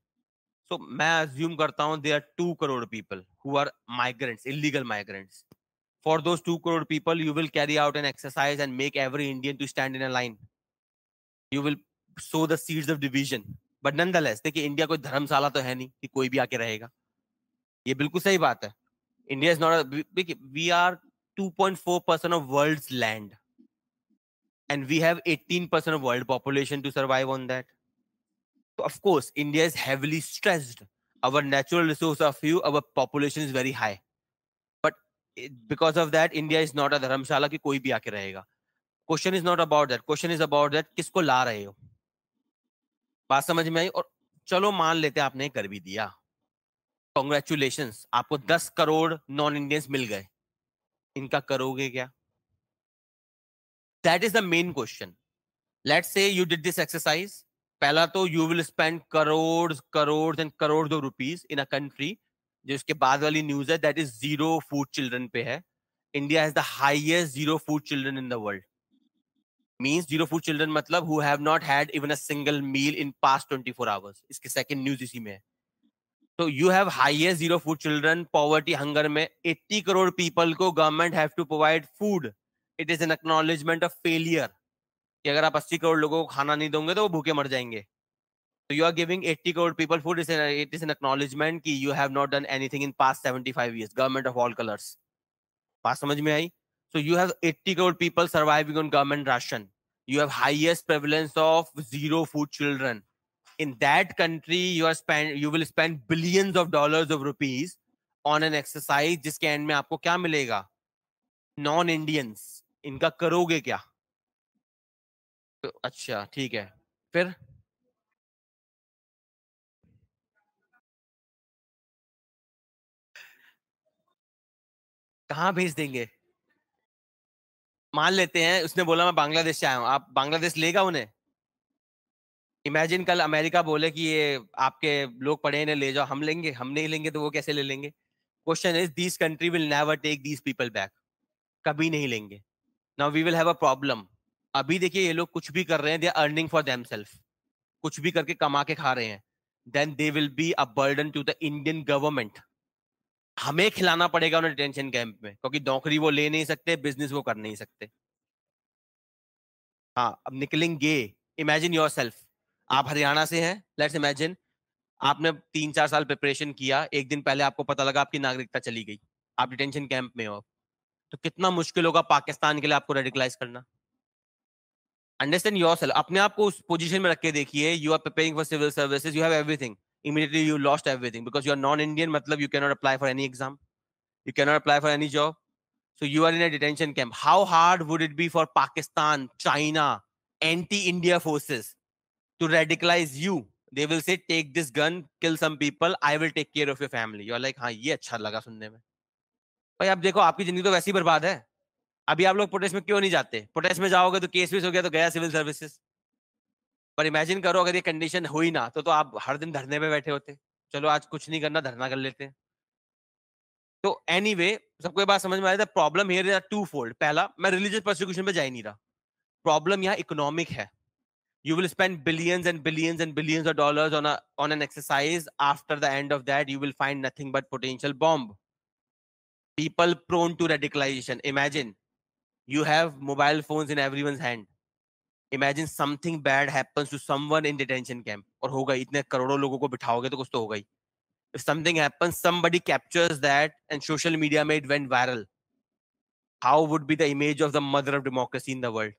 so मैं assume करता हूँ they are two crore people who are migrants illegal migrants for those 2 crore people you will carry out an exercise and make every indian to stand in a line you will sow the seeds of division but nonetheless देखिए India कोई धर्मशाला तो है नहीं कि कोई भी आके रहेगा ये बिल्कुल सही बात है India is not we are 2.4% of world's land and we have 18% of world population to survive on that so of course india is heavily stressed our natural resource are few our population is very high Because of that India is not a dharamshala की कोई भी आके रहेगा। Question is not about that question is about that किसको ला रहे हो? बात समझ में आई? और चलो मान लेते आपने कर भी दिया। कॉन्ग्रेचुलेशन आपको दस करोड़ नॉन इंडियंस मिल गए। इनका करोगे क्या? That is the main question let say you did this exercise पहला तो you will spend crore crore and crore of rupees in a country जो इसके बाद वाली न्यूज़ है that is zero food children पे है। India has the highest zero food children in the world means zero food children मतलब who have not had even a single meal in past 24 hours इसके second news इसी में है। तो you have highest zero food children poverty hunger में 80 crore people को government have to provide food it is an acknowledgement of failure कि अगर आप 80 करोड़ लोगों को खाना नहीं दोगे तो वो भूखे मर जाएँगे। So you are giving 80 crore people food. Is, an, it is an acknowledgement कि you have not done anything in past 75 years. Government of all colors. बात समझ में आई? So you have 80 crore people surviving on government ration. You have highest prevalence of zero food children. In that country, you are spend you will spend billions of dollars of rupees on an exercise जिसके end में आपको क्या मिलेगा? Non Indians इनका करोगे क्या? तो अच्छा ठीक है फिर कहाँ भेज देंगे? मान लेते हैं, उसने बोला, मैं बांग्लादेश से आया हूँ। आप बांग्लादेश लेगा उन्हें? इमेजिन कल अमेरिका बोले कि ये आपके लोग पढ़े इन्हें ले जाओ, हम लेंगे, हम नहीं लेंगे तो वो कैसे ले लेंगे? Question is this country will never take these people back कभी नहीं लेंगे। Now we will have a problem अभी देखिए, ये लोग कुछ भी कर रहे हैं they are earning for them कुछ भी करके कमा के खा रहे हैं। Then they will be a burden to the Indian government हमें खिलाना पड़ेगा उन्हें डिटेंशन कैंप में, क्योंकि नौकरी वो ले नहीं सकते बिज़नेस वो कर नहीं सकते। हाँ अब निकलेंगे। इमेजिन योर सेल्फ आप हरियाणा से हैं लेट्स इमेजिन आपने तीन चार साल प्रिपरेशन किया, एक दिन पहले आपको पता लगा आपकी नागरिकता चली गई, आप डिटेंशन कैंप में हो। तो कितना मुश्किल होगा पाकिस्तान के लिए आपको रेडिकलाइज करना। अंडरस्टैंड योर सेल्फ अपने आप को उस पोजिशन में रख के देखिए you are preparing for civil services you have everything immediately you lost everything because you're non-Indian, matlab you cannot apply for any exam. You cannot apply for any job. So you are in a detention camp. How hard would it be for Pakistan, China, anti-India forces to radicalize you they will say take this gun kill some people i will take care of your family you're like हाँ ये अच्छा लगा सुनने में भाई अब देखो आपकी ज़िंदगी तो वैसे ही बर्बाद है अभी आप लोग प्रोटेस्ट में क्यों नहीं जाते प्रोटेस्ट में जाओगे तो केस वेस हो गया तो गया सिविल सर्विसेज़ पर इमेजिन करो अगर ये कंडीशन हुई ना तो तो आप हर दिन धरने पे बैठे होते चलो आज कुछ नहीं करना धरना कर लेते हैं तो एनी वे सबको ये बात समझ में आया problem here is two fold पहला मैं रिलीजियस प्रोसिक्यूशन पे जा ही नहीं रहा प्रॉब्लम यहाँ इकोनॉमिक है you will spend billions and billions and billions of dollars on a on an exercise after the end of that you will find nothing but potential bomb people prone to radicalization imagine you have mobile phones in everyone's hand imagine something bad happens to someone in detention camp और होगा इतने करोड़ों लोगों को बिठाओगे तो कुछ तो होगा ही। If something happens somebody captures that and social media में it went viral how would be the image of the mother of democracy in the world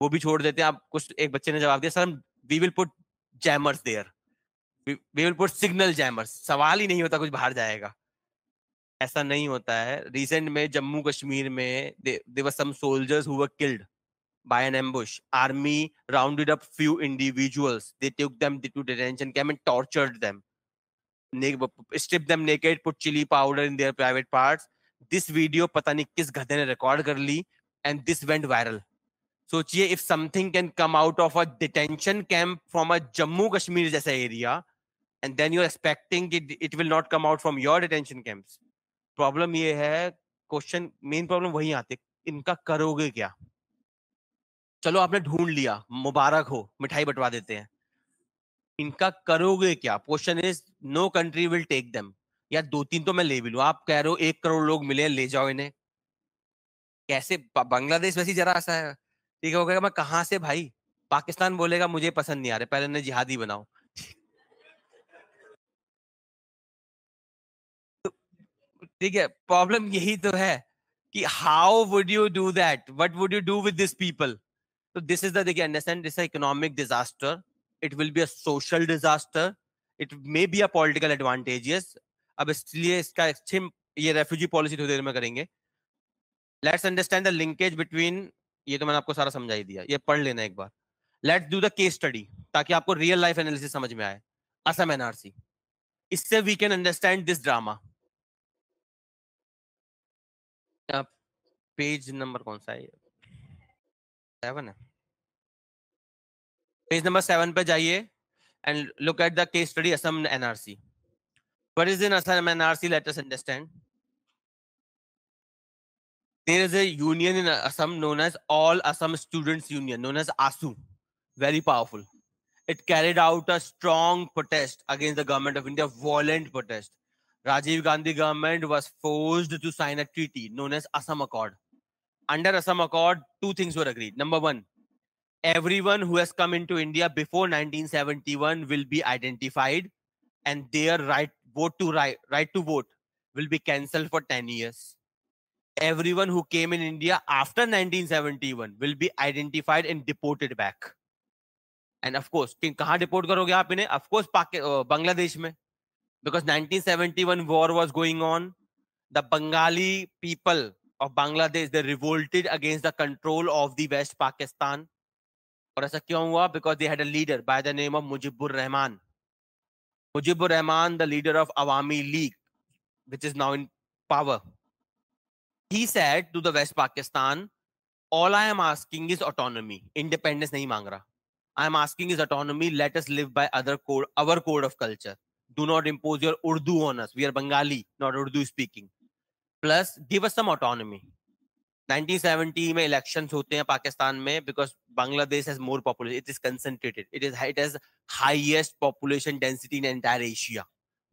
वो भी छोड़ देते हैं, आप कुछ तो, एक बच्चे ने जवाब दिया, sir we will put jammers there we will put signal jammers सवाल ही नहीं होता कुछ बाहर जाएगा। ऐसा नहीं होता है। रिसेंट में जम्मू कश्मीर में दे वर सम सोल्जर्स हुआ killed by an ambush army rounded up few individuals they took them to detention camp and tortured them strip them naked put chili powder in their private parts this video pata nahi kis gadhe ne record kar li and this went viral सोचिए if something can come out of a detention camp from a Jammu Kashmir जैसा area and then you expecting it will not come out from your detention camps problem ये है question main problem वही आती है इनका करोगे क्या चलो आपने ढूंढ लिया, मुबारक हो, मिठाई बंटवा देते हैं। इनका करोगे क्या? Question is no country will take them या दो तीन तो मैं ले भी लू। आप कह रहे हो एक करोड़ लोग मिले ले जाओ इन्हें। कैसे? बांग्लादेश वैसी जरा ऐसा है। ठीक है मैं कहा से भाई? पाकिस्तान बोलेगा, मुझे पसंद नहीं आ रहे। पहले ने जिहादी बनाओ। ठीक है, प्रॉब्लम यही तो है कि how would you do that what would you do with this people तो दिस इज़ द देखिए understand this economic disaster it will be a social disaster it may be a political advantages अब इसलिए इसका अच्छे ये refugee policy थोड़ी देर में करेंगे। Let's understand the linkage between ये तो मैंने आपको सारा समझाई दिया, ये पढ़ लेना एक बार। Let's do the case study ताकि आपको रियल लाइफ एनालिसिस समझ में आए। असम एनआरसी इससे we can understand this drama page number कौन सा है? सेवन है पेज नंबर सेवन पे जाइए and look at the case study Assam NRC what is in Assam NRC? Let us understand. There is a union in Assam known as All Assam Students Union, known as ASU. Very powerful. It carried out a strong protest against the government of India, violent protest. Rajiv Gandhi government was forced to sign a treaty known as Assam Accord. Under Assam Accord, two things were agreed. Number one, everyone who has come into India before 1971 will be identified and their right vote to right, right to vote will be cancelled for 10 years. Everyone who came in India after 1971 will be identified and deported back. And of course, कहाँ deport करोगे आप इन्हें? Of course, Bangladesh में. Because 1971 war was going on. The Bengali people of Bangladesh, they revolted against the control of the West Pakistan. और ऐसा क्यों हुआ because they had a leader by the name of Mujibur Rahman Mujibur Rahman the leader of Awami League which is now in power he said to the west pakistan all i am asking is autonomy independence nahi mang raha i am asking is autonomy let us live by other code our code of culture do not impose your urdu on us we are bengali not urdu speaking Plus give us some autonomy. 1970 में elections होते हैं पाकिस्तान में because Bangladesh has more population it is concentrated it is it has highest population density in entire Asia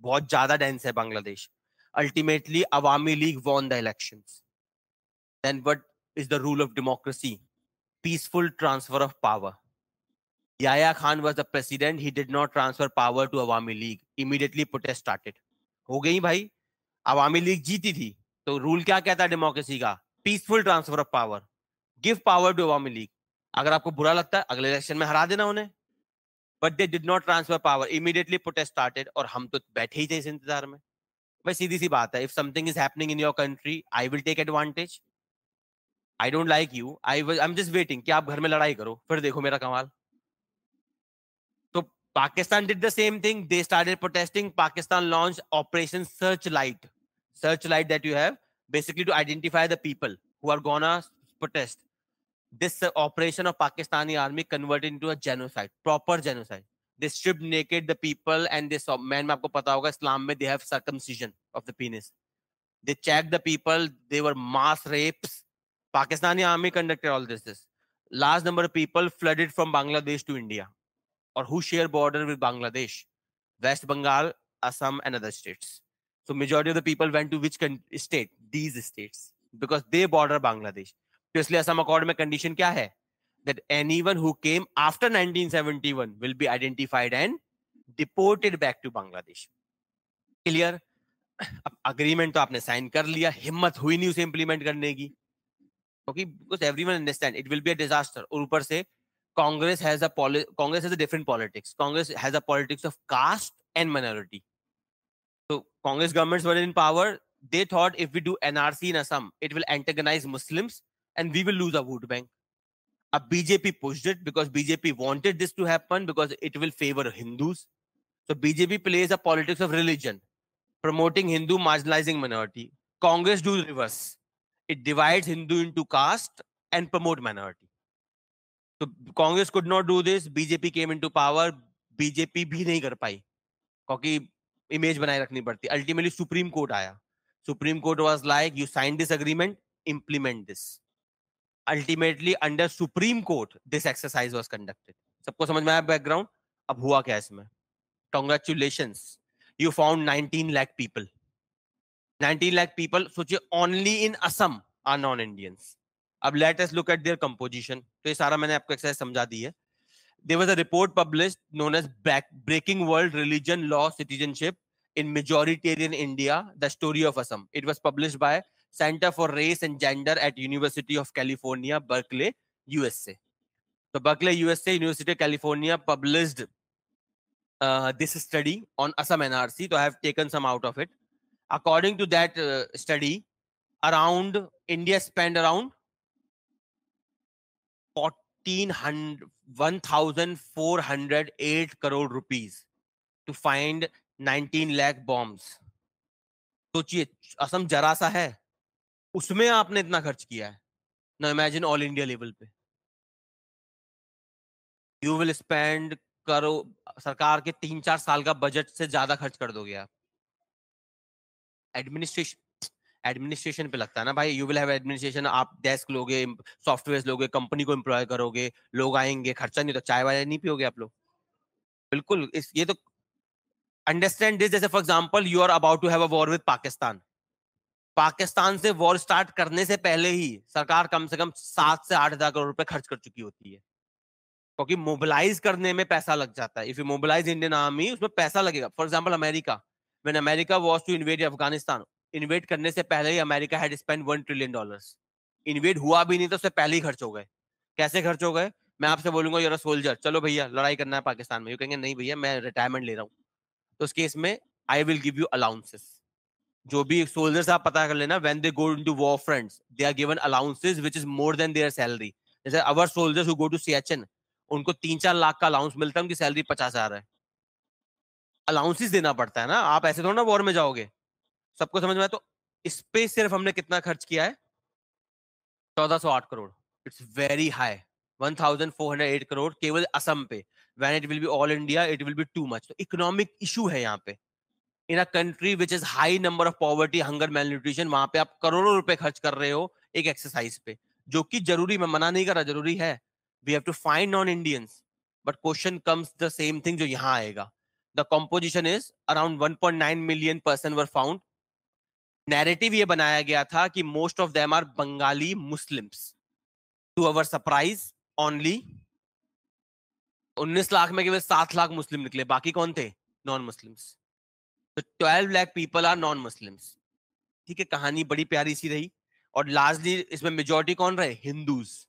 बहुत ज़्यादा dense है Bangladesh. Ultimately Awami League won the elections then what is the rule of democracy peaceful transfer of power Yahya Khan was the president. He did not transfer power to Awami League. Immediately protest started. हो गई भाई. अवामी लीग जीती थी. तो rule क्या कहता है democracy का? Peaceful transfer of power. Give power to Awami League. अगर आपको बुरा लगता है, अगले इलेक्शन में हरा देना उन्हें। But they did not transfer power immediately protest started और हम तो बैठे ही थे इस इंतज़ार में। भाई सीधी सी बात है if something is happening in your country I will take advantage I don't like you I I am just waiting कि आप घर में लड़ाई करो, फिर देखो मेरा कमाल। Pakistan did the same thing. They started Pakistan launch operation search Searchlight. searchlight that you have basically to identify the people who are gonna protest. This uh, operation of pakistani army converted into a genocide proper genocide. They stripped naked the people and they saw man mein aapko pata hoga islam mein they have circumcision of the penis. They checked the people they were mass rapes. Pakistani army conducted all this this. Large number of people flooded from bangladesh to india. Or who share border with bangladesh west bengal assam and other states. So majority of the people went to which state? These states because they border Bangladesh. तो इसलिए Assam accord में condition क्या है that anyone who came after 1971 will be identified and deported back to Bangladesh. Clear? अब agreement तो आपने sign कर लिया हिम्मत हुई नहीं उसे इंप्लीमेंट करने की क्योंकि because everyone understand it will be a disaster और ऊपर से has a poli- Congress has a different politics. Congress has a politics of caste and minority. So Congress governments were in power. They thought if we do NRC in Assam, it will antagonize Muslims and we will lose our vote bank. A BJP pushed it because BJP wanted this to happen because it will favor Hindus. So BJP plays a politics of religion, promoting Hindu, marginalizing minority. Congress do the reverse. It divides Hindu into caste and promote minority. तो Congress could not do this BJP came into power BJP भी नहीं कर पाई क्योंकि image बनाए रखनी पड़ती। Ultimately supreme court आया। Supreme court was like you sign this agreement implement this ultimately under supreme court this exercise was conducted सबको समझ में आया बैकग्राउंड अब हुआ क्या इसमें? Congratulation you found 19 lakh people 19 lakh people सोचिए only in Assam are non Indians अब let us look at their composition तो ये सारा मैंने आपको एक्सरसाइज समझा दी है। There was a report published known as breaking world religion law citizenship in majoritarian india the story of assam. It was published by center for race and gender at university of california berkeley usa so berkeley usa university of california published uh, this study on assam nrc so i have taken some out of it. According to that uh, study around india spent around 1408 crore rupees to find 19 lakh bombs. सोचिए, असम जरा सा है, उसमें आपने इतना खर्च किया है। ना इमेजिन ऑल इंडिया लेवल पे। यू विल स्पेंड करो, सरकार के तीन चार साल का बजट से ज़्यादा खर्च कर दोगे आप। एडमिनिस्ट्रेशन एडमिनिस्ट्रेशन पे लगता है ना भाई? यू विल हैव एडमिनिस्ट्रेशन आप डेस्क लोगे सॉफ्टवेयर लोगे कंपनी को एम्प्लॉय करोगे, लोग आएँगे, खर्चा नहीं तो चाय वाय नहीं पियोगे आप लोग? बिल्कुल, इस, ये तो अंडरस्टैंड दिस जैसे for example you are about to have a war with Pakistan Pakistan से वॉर स्टार्ट करने से पहले ही सरकार कम से कम सात से आठ हज़ार करोड़ रुपए खर्च कर चुकी होती है। क्योंकि मोबिलाइज करने में पैसा लग जाता है। If you mobilize Indian army उसमें पैसा लगेगा। For example America when America was to invade Afghanistan invade करने से पहले ही America had spend one trillion dollars. Invade हुआ भी नहीं तो उससे पहले ही खर्च हो गए। कैसे खर्च हो गए? मैं आपसे बोलूँगा यूर सोल्जर चलो भैया, लड़ाई करना है पाकिस्तान में. यू कहेंगे, नहीं भैया, मैं रिटायरमेंट ले रहा हूँ। तो उस केस में I will give you allowances जो भी सोल्जर्स आप पता कर लेना when they go into war fronts they are given allowances which is more than their salary जैसे our soldiers who go to Siachen उनको तीन चार लाख का अलाउंस मिलता है, उनकी सैलरी पचास हज़ार है। अलाउंसेस देना पड़ता है ना? आप ऐसे थोड़ा ना वॉर में जाओगे। सबको समझ में आया? तो इस पे सिर्फ़ हमने कितना खर्च किया है? चौदह सौ आठ crore. It's very high one thousand four hundred eight crore केवल असम पे। When it will be all India it will be too much तो इकोनॉमिक इशू है यहाँ पे। In a country which is high number of poverty hunger malnutrition वहाँ पे आप करोड़ों रुपए खर्च कर रहे हो एक एक्सरसाइज पे। जो कि ज़रूरी, मैं मना नहीं कर रहा, ज़रूरी है। We have to find non Indians but question comes the same thing जो यहाँ आएगा। The composition is around 1.9 million person were found narrative ये बनाया गया था कि most of them are Bengali Muslims to our surprise only 19 lakh में केवल सात लाख मुस्लिम निकले। बाकी कौन थे? नॉन मुस्लिम्स तो 12 lakh people are non Muslims ठीक है, कहानी बड़ी प्यारी सी रही। और लार्जली इसमें मेजोरिटी कौन रहे? हिंदूज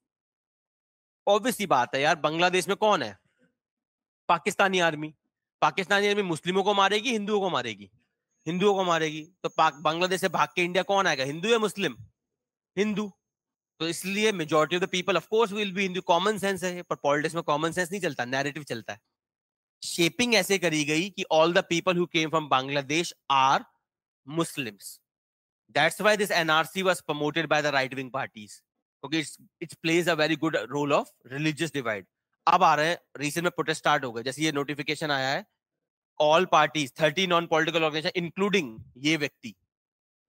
ऑब्वियसली बात है यार बांग्लादेश में कौन है? पाकिस्तानी आर्मी। पाकिस्तानी आर्मी मुस्लिमों को मारेगी, हिंदुओं को मारेगी। हिंदुओं को मारेगी तो पाक, बांग्लादेश से भाग के इंडिया कौन आएगा? हिंदू या मुस्लिम? हिंदू। तो इसलिए majority of the people of course will be Hindu common sense है, पर पॉलिटिक्स में कॉमन सेंस नहीं चलता नैरेटिव चलता है। शेपिंग ऐसे करी गई कि all the people who came from Bangladesh are Muslims that's why this NRC was promoted by the right wing parties क्योंकि it's it's plays a very good role of religious divide अब आ रहे हैं recent में protest start हो गए, जैसे ये नोटिफिकेशन आया है all parties thirty non political organization including ये व्यक्ति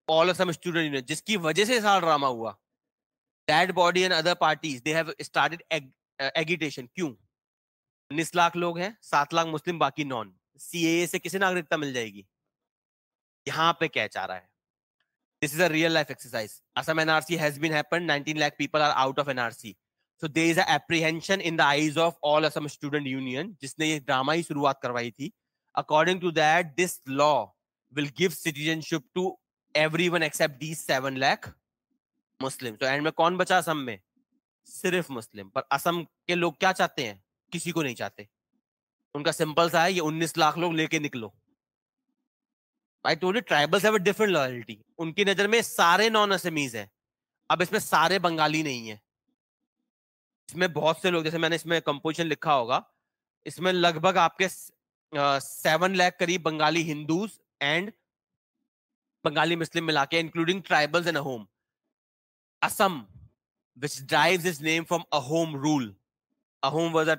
ऑल सम स्टूडेंट यूनियन जिसकी वजह से सारा ड्रामा हुआ। That body and other parties they have started agitation क्यों? उन्नीस लाख लोग हैं, सात लाख मुस्लिम, बाकी नॉन सी से किसे नागरिकता मिल जाएगी। यहाँ पे क्या चाह रहा है? This is a real life exercise. assam nrc has been happened. 19 lakh people are out of nrc so there is a apprehension in the eyes of all assam student union, जिसने ये ड्रामा ही शुरुआत करवाई थी। According to that, this law will give citizenship to everyone except these 7 lakh मुस्लिम तो end में कौन बचा असम में? सिर्फ़ मुस्लिम। पर असम के लोग क्या चाहते हैं? किसी को नहीं चाहते। उनका सिंपल सा है, ये 19 लाख लोग लेके निकलो। I told you tribals have a different loyalty उनकी नज़र में सारे नॉन असमीज हैं। अब इसमें सारे बंगाली नहीं है। इसमें बहुत से लोग, जैसे मैंने इसमें कंपोजिशन लिखा होगा, इसमें लगभग आपके सेवन लाख करीब बंगाली हिंदू एंड बंगाली मुस्लिम मिला के including tribals and Ahom Assam which drive is name from Ahom rule Ahom was a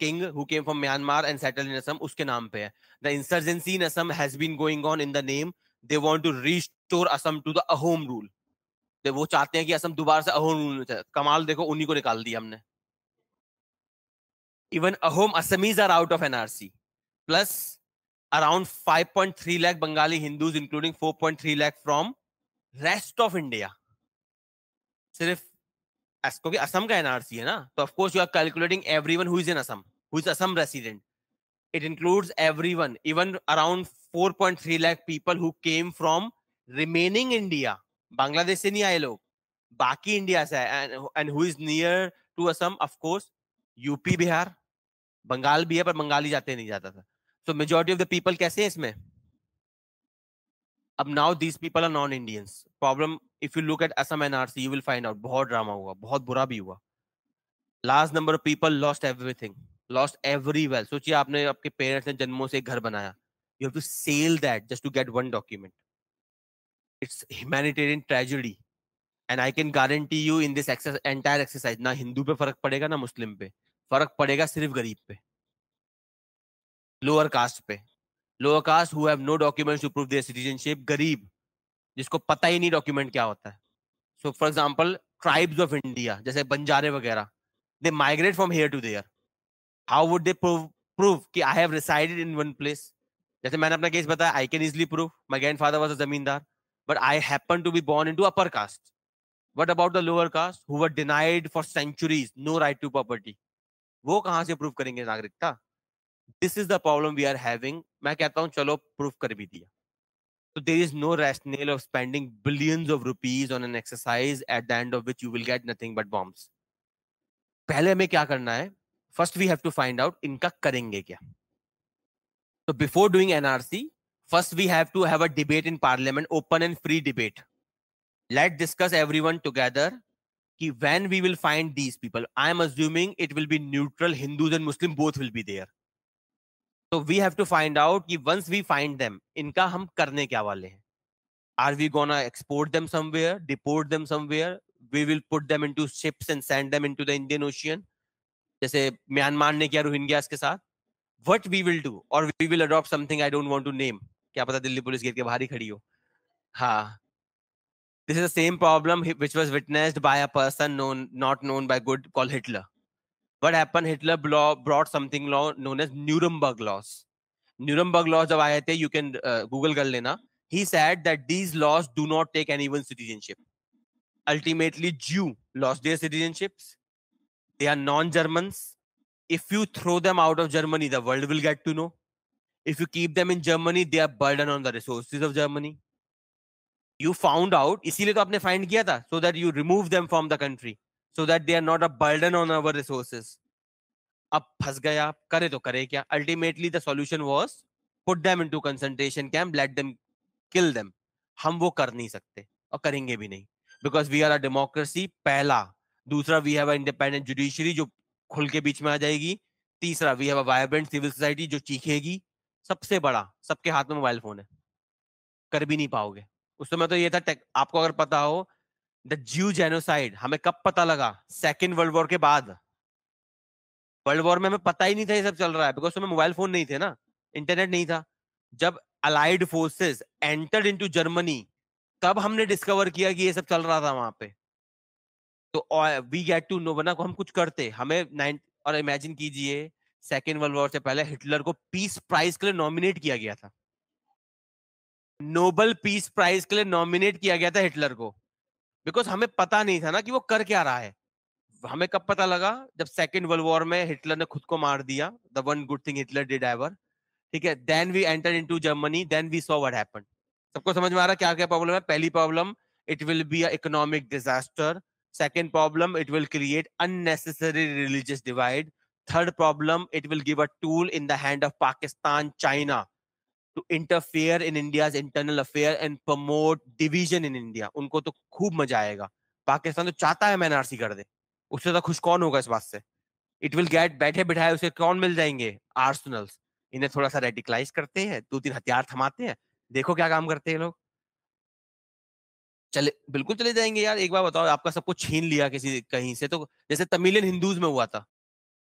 king came from Myanmar and settle in Assam उसके नाम पे है the insurgency in Assam has been going on in the name they want to restore Assam to the Ahom rule वो चाहते हैं कि असम दोबारा से अहोम रूल कमाल देखो, उन्हीं को निकाल दिया हमने। Even Ahom Assamese are out of NRC Plus, around 5.3 lakh Bengali Hindus, including 4.3 lakh from rest of India. सिर्फ़ क्योंकि असम का एनआरसी है ना तो of course you are calculating everyone who is in Assam who is Assam resident it includes everyone even around 4.3 lakh people who came from remaining india bangladesh se nahi aaye log baki india se and, and who is near to assam of course up bihar Bengal भी है पर बंगाली जाते नहीं जाता था so majority of the people कैसे हैं इसमें? अब now these people are non Indians problem if you look at Assam NRC you will find out बहुत ड्रामा हुआ, बहुत बुरा भी हुआ। Large number of people lost everything lost every well सोचिए आपने आपके पेरेंट्स ने जन्मों से घर बनाया। You have to sell that just to get one document it's humanitarian tragedy and I can guarantee you in this entire exercise ना हिंदू पे फ़र्क पड़ेगा, ना मुस्लिम पे। फ़र्क पड़ेगा सिर्फ़ गरीब पे। लोअर कास्ट पे। Lower caste who have no documents to prove their citizenship गरीब, जिसको पता ही नहीं डॉक्यूमेंट क्या होता है। So for example tribes of India जैसे बंजारे वगैरह they migrate from here to there how would they prove prove कि I have resided in one place जैसे मैंने अपना केस बताया I can easily prove my grandfather was a zamindar but I happen to be born into upper caste what about the lower caste who denied for centuries no right to property वो कहाँ से prove करेंगे नागरिकता? This is the problem we are having मैं कहता हूँ, चलो proof कर भी दिया. तो there is no rational of spending billions of rupees on an exercise at the end of which you will get nothing but bombs पहले हमें क्या करना है? First we have to find out इनका करेंगे क्या? तो before doing NRC first we have to have a debate in parliament open and free debate let discuss everyone कि when we will find these people I am assuming it will be neutral Hindus and Muslim both will be there तो we have to find out कि once we find them इनका हम करने क्या वाले हैं? Are we gonna export them somewhere deport them somewhere we will put them into ships and send them into the Indian Ocean जैसे Myanmar ने किया रोहिंग्या के साथ। वट वी विल डू और we will adopt something I don't want to name क्या पता Delhi police gate के बाहर ही खड़ी हो। हाँ। This is the same problem which was witnessed by a person known not known by good call Hitler What happened? Hitler brought something law known as Nuremberg laws. Nuremberg laws जब आए थे, you can uh, Google कर लेना. He said that these laws do not take anyone's citizenship. Ultimately, Jew lost their citizenships. They are non-Germans. If you throw them out of Germany, the world will get to know. If you keep them in Germany, they are burden on the resources of Germany. You found out इसीलिए तो आपने find किया था so that you remove them from the country so that they are not a burden on our resources अब फंस गए करे तो करे क्या? Ultimately the solution was put them into concentration camp let them kill them हम वो कर नहीं सकते और करेंगे भी नहीं because we are a democracy पहला। दूसरा वी हैव इंडिपेंडेंट जुडिशरी जो खुल के बीच में आ जाएगी। तीसरा we have vibrant civil society जो चीखेगी। सबसे बड़ा, सबके हाथ में मोबाइल फ़ोन है। कर भी नहीं पाओगे। उस समय तो ये था आपको अगर पता हो द ज्यू जेनोसाइड, हमें कब पता लगा? सेकेंड वर्ल्ड वॉर के बाद। वर्ल्ड वॉर में हमें पता ही नहीं था ये सब चल रहा है बिकॉज़ मोबाइल फ़ोन नहीं थे ना, इंटरनेट नहीं था। जब allied forces entered into Germany तब हमने डिस्कवर किया कि ये सब चल रहा था वहाँ पे। तो वी गेट टू नो बना को हम कुछ करते। हमें नाइन, और इमेजिन कीजिए, सेकेंड वर्ल्ड वॉर से पहले हिटलर को पीस प्राइज के लिए नॉमिनेट किया गया था। नोबल पीस प्राइज के लिए नॉमिनेट किया गया था हिटलर को। बिकॉज़ हमें पता नहीं था ना कि वो कर क्या रहा है। हमें कब पता लगा? जब सेकेंड वर्ल्ड वॉर में हिटलर ने खुद को मार दिया the one good thing Hitler did ever ठीक है? Then we enter into Germany then we saw what happened सबको समझ में आ रहा क्या क्या प्रॉब्लम है? पहली problem it will be economic disaster second problem it will create unnecessary religious divide. Third problem it will give a tool in the hand of pakistan, china. To interfere in india's internal affair and promote division in india. उनको तो खूब मज़ा आएगा। पाकिस्तान तो चाहता है NRC कर दे। उससे तो खुश कौन होगा इस बात से? इट विल गेट बैठे बिठाए उसे कौन मिल जाएँगे? आर्सनल्स इन्हें थोड़ा सा रेडिकलाइज करते हैं दो तीन हथियार थमाते हैं। देखो क्या काम करते हैं लोग। चले, बिल्कुल चले जाएँगे यार। एक बार बताओ, आपका सब कुछ छीन लिया किसी कहीं से? तो जैसे तमिलियन हिंदूज में हुआ था।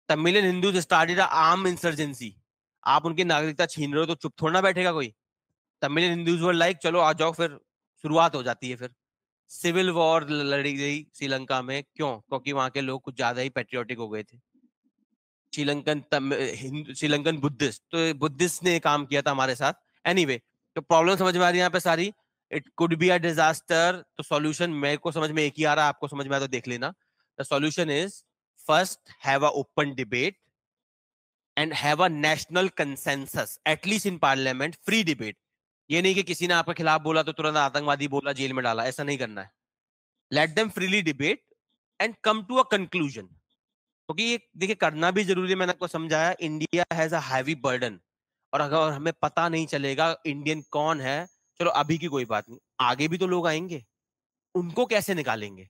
Tamilian Hindus started arm insurgency आप उनकी नागरिकता छीन रहे हो तो चुप थोड़ा ना बैठेगा कोई? तमिल हिंदूज लाइक चलो आ जाओ फिर शुरुआत हो जाती है फिर। सिविल वॉर लड़ी गई श्रीलंका में क्यों? क्योंकि वहाँ के लोग कुछ ज़्यादा ही पेट्रियोटिक हो गए थे। श्रीलंकन श्रीलंकन बुद्धिस्ट तो बुद्धिस्ट ने काम किया था हमारे साथ। एनीवे anyway, तो प्रॉब्लम समझ में आ रही है यहाँ पे सारी। It could be a disaster तो सॉल्यूशन मेरे को समझ में एक ही आ रहा है आपको समझ में आया तो देख लेना। The solution is first have a open debate and have a national consensus at least in parliament free debate ये नहीं कि किसी ने आपके खिलाफ बोला तो तुरंत आतंकवादी बोला, जेल में डाला, ऐसा नहीं करना है। Let them freely debate and come to a conclusion क्योंकि ये देखिए, करना भी ज़रूरी है, मैंने आपको समझाया इंडिया हैज़ हैवी बर्डन और अगर हमें पता नहीं चलेगा इंडियन कौन है, चलो अभी की कोई बात नहीं, आगे भी तो लोग आएँगे। उनको कैसे निकालेंगे?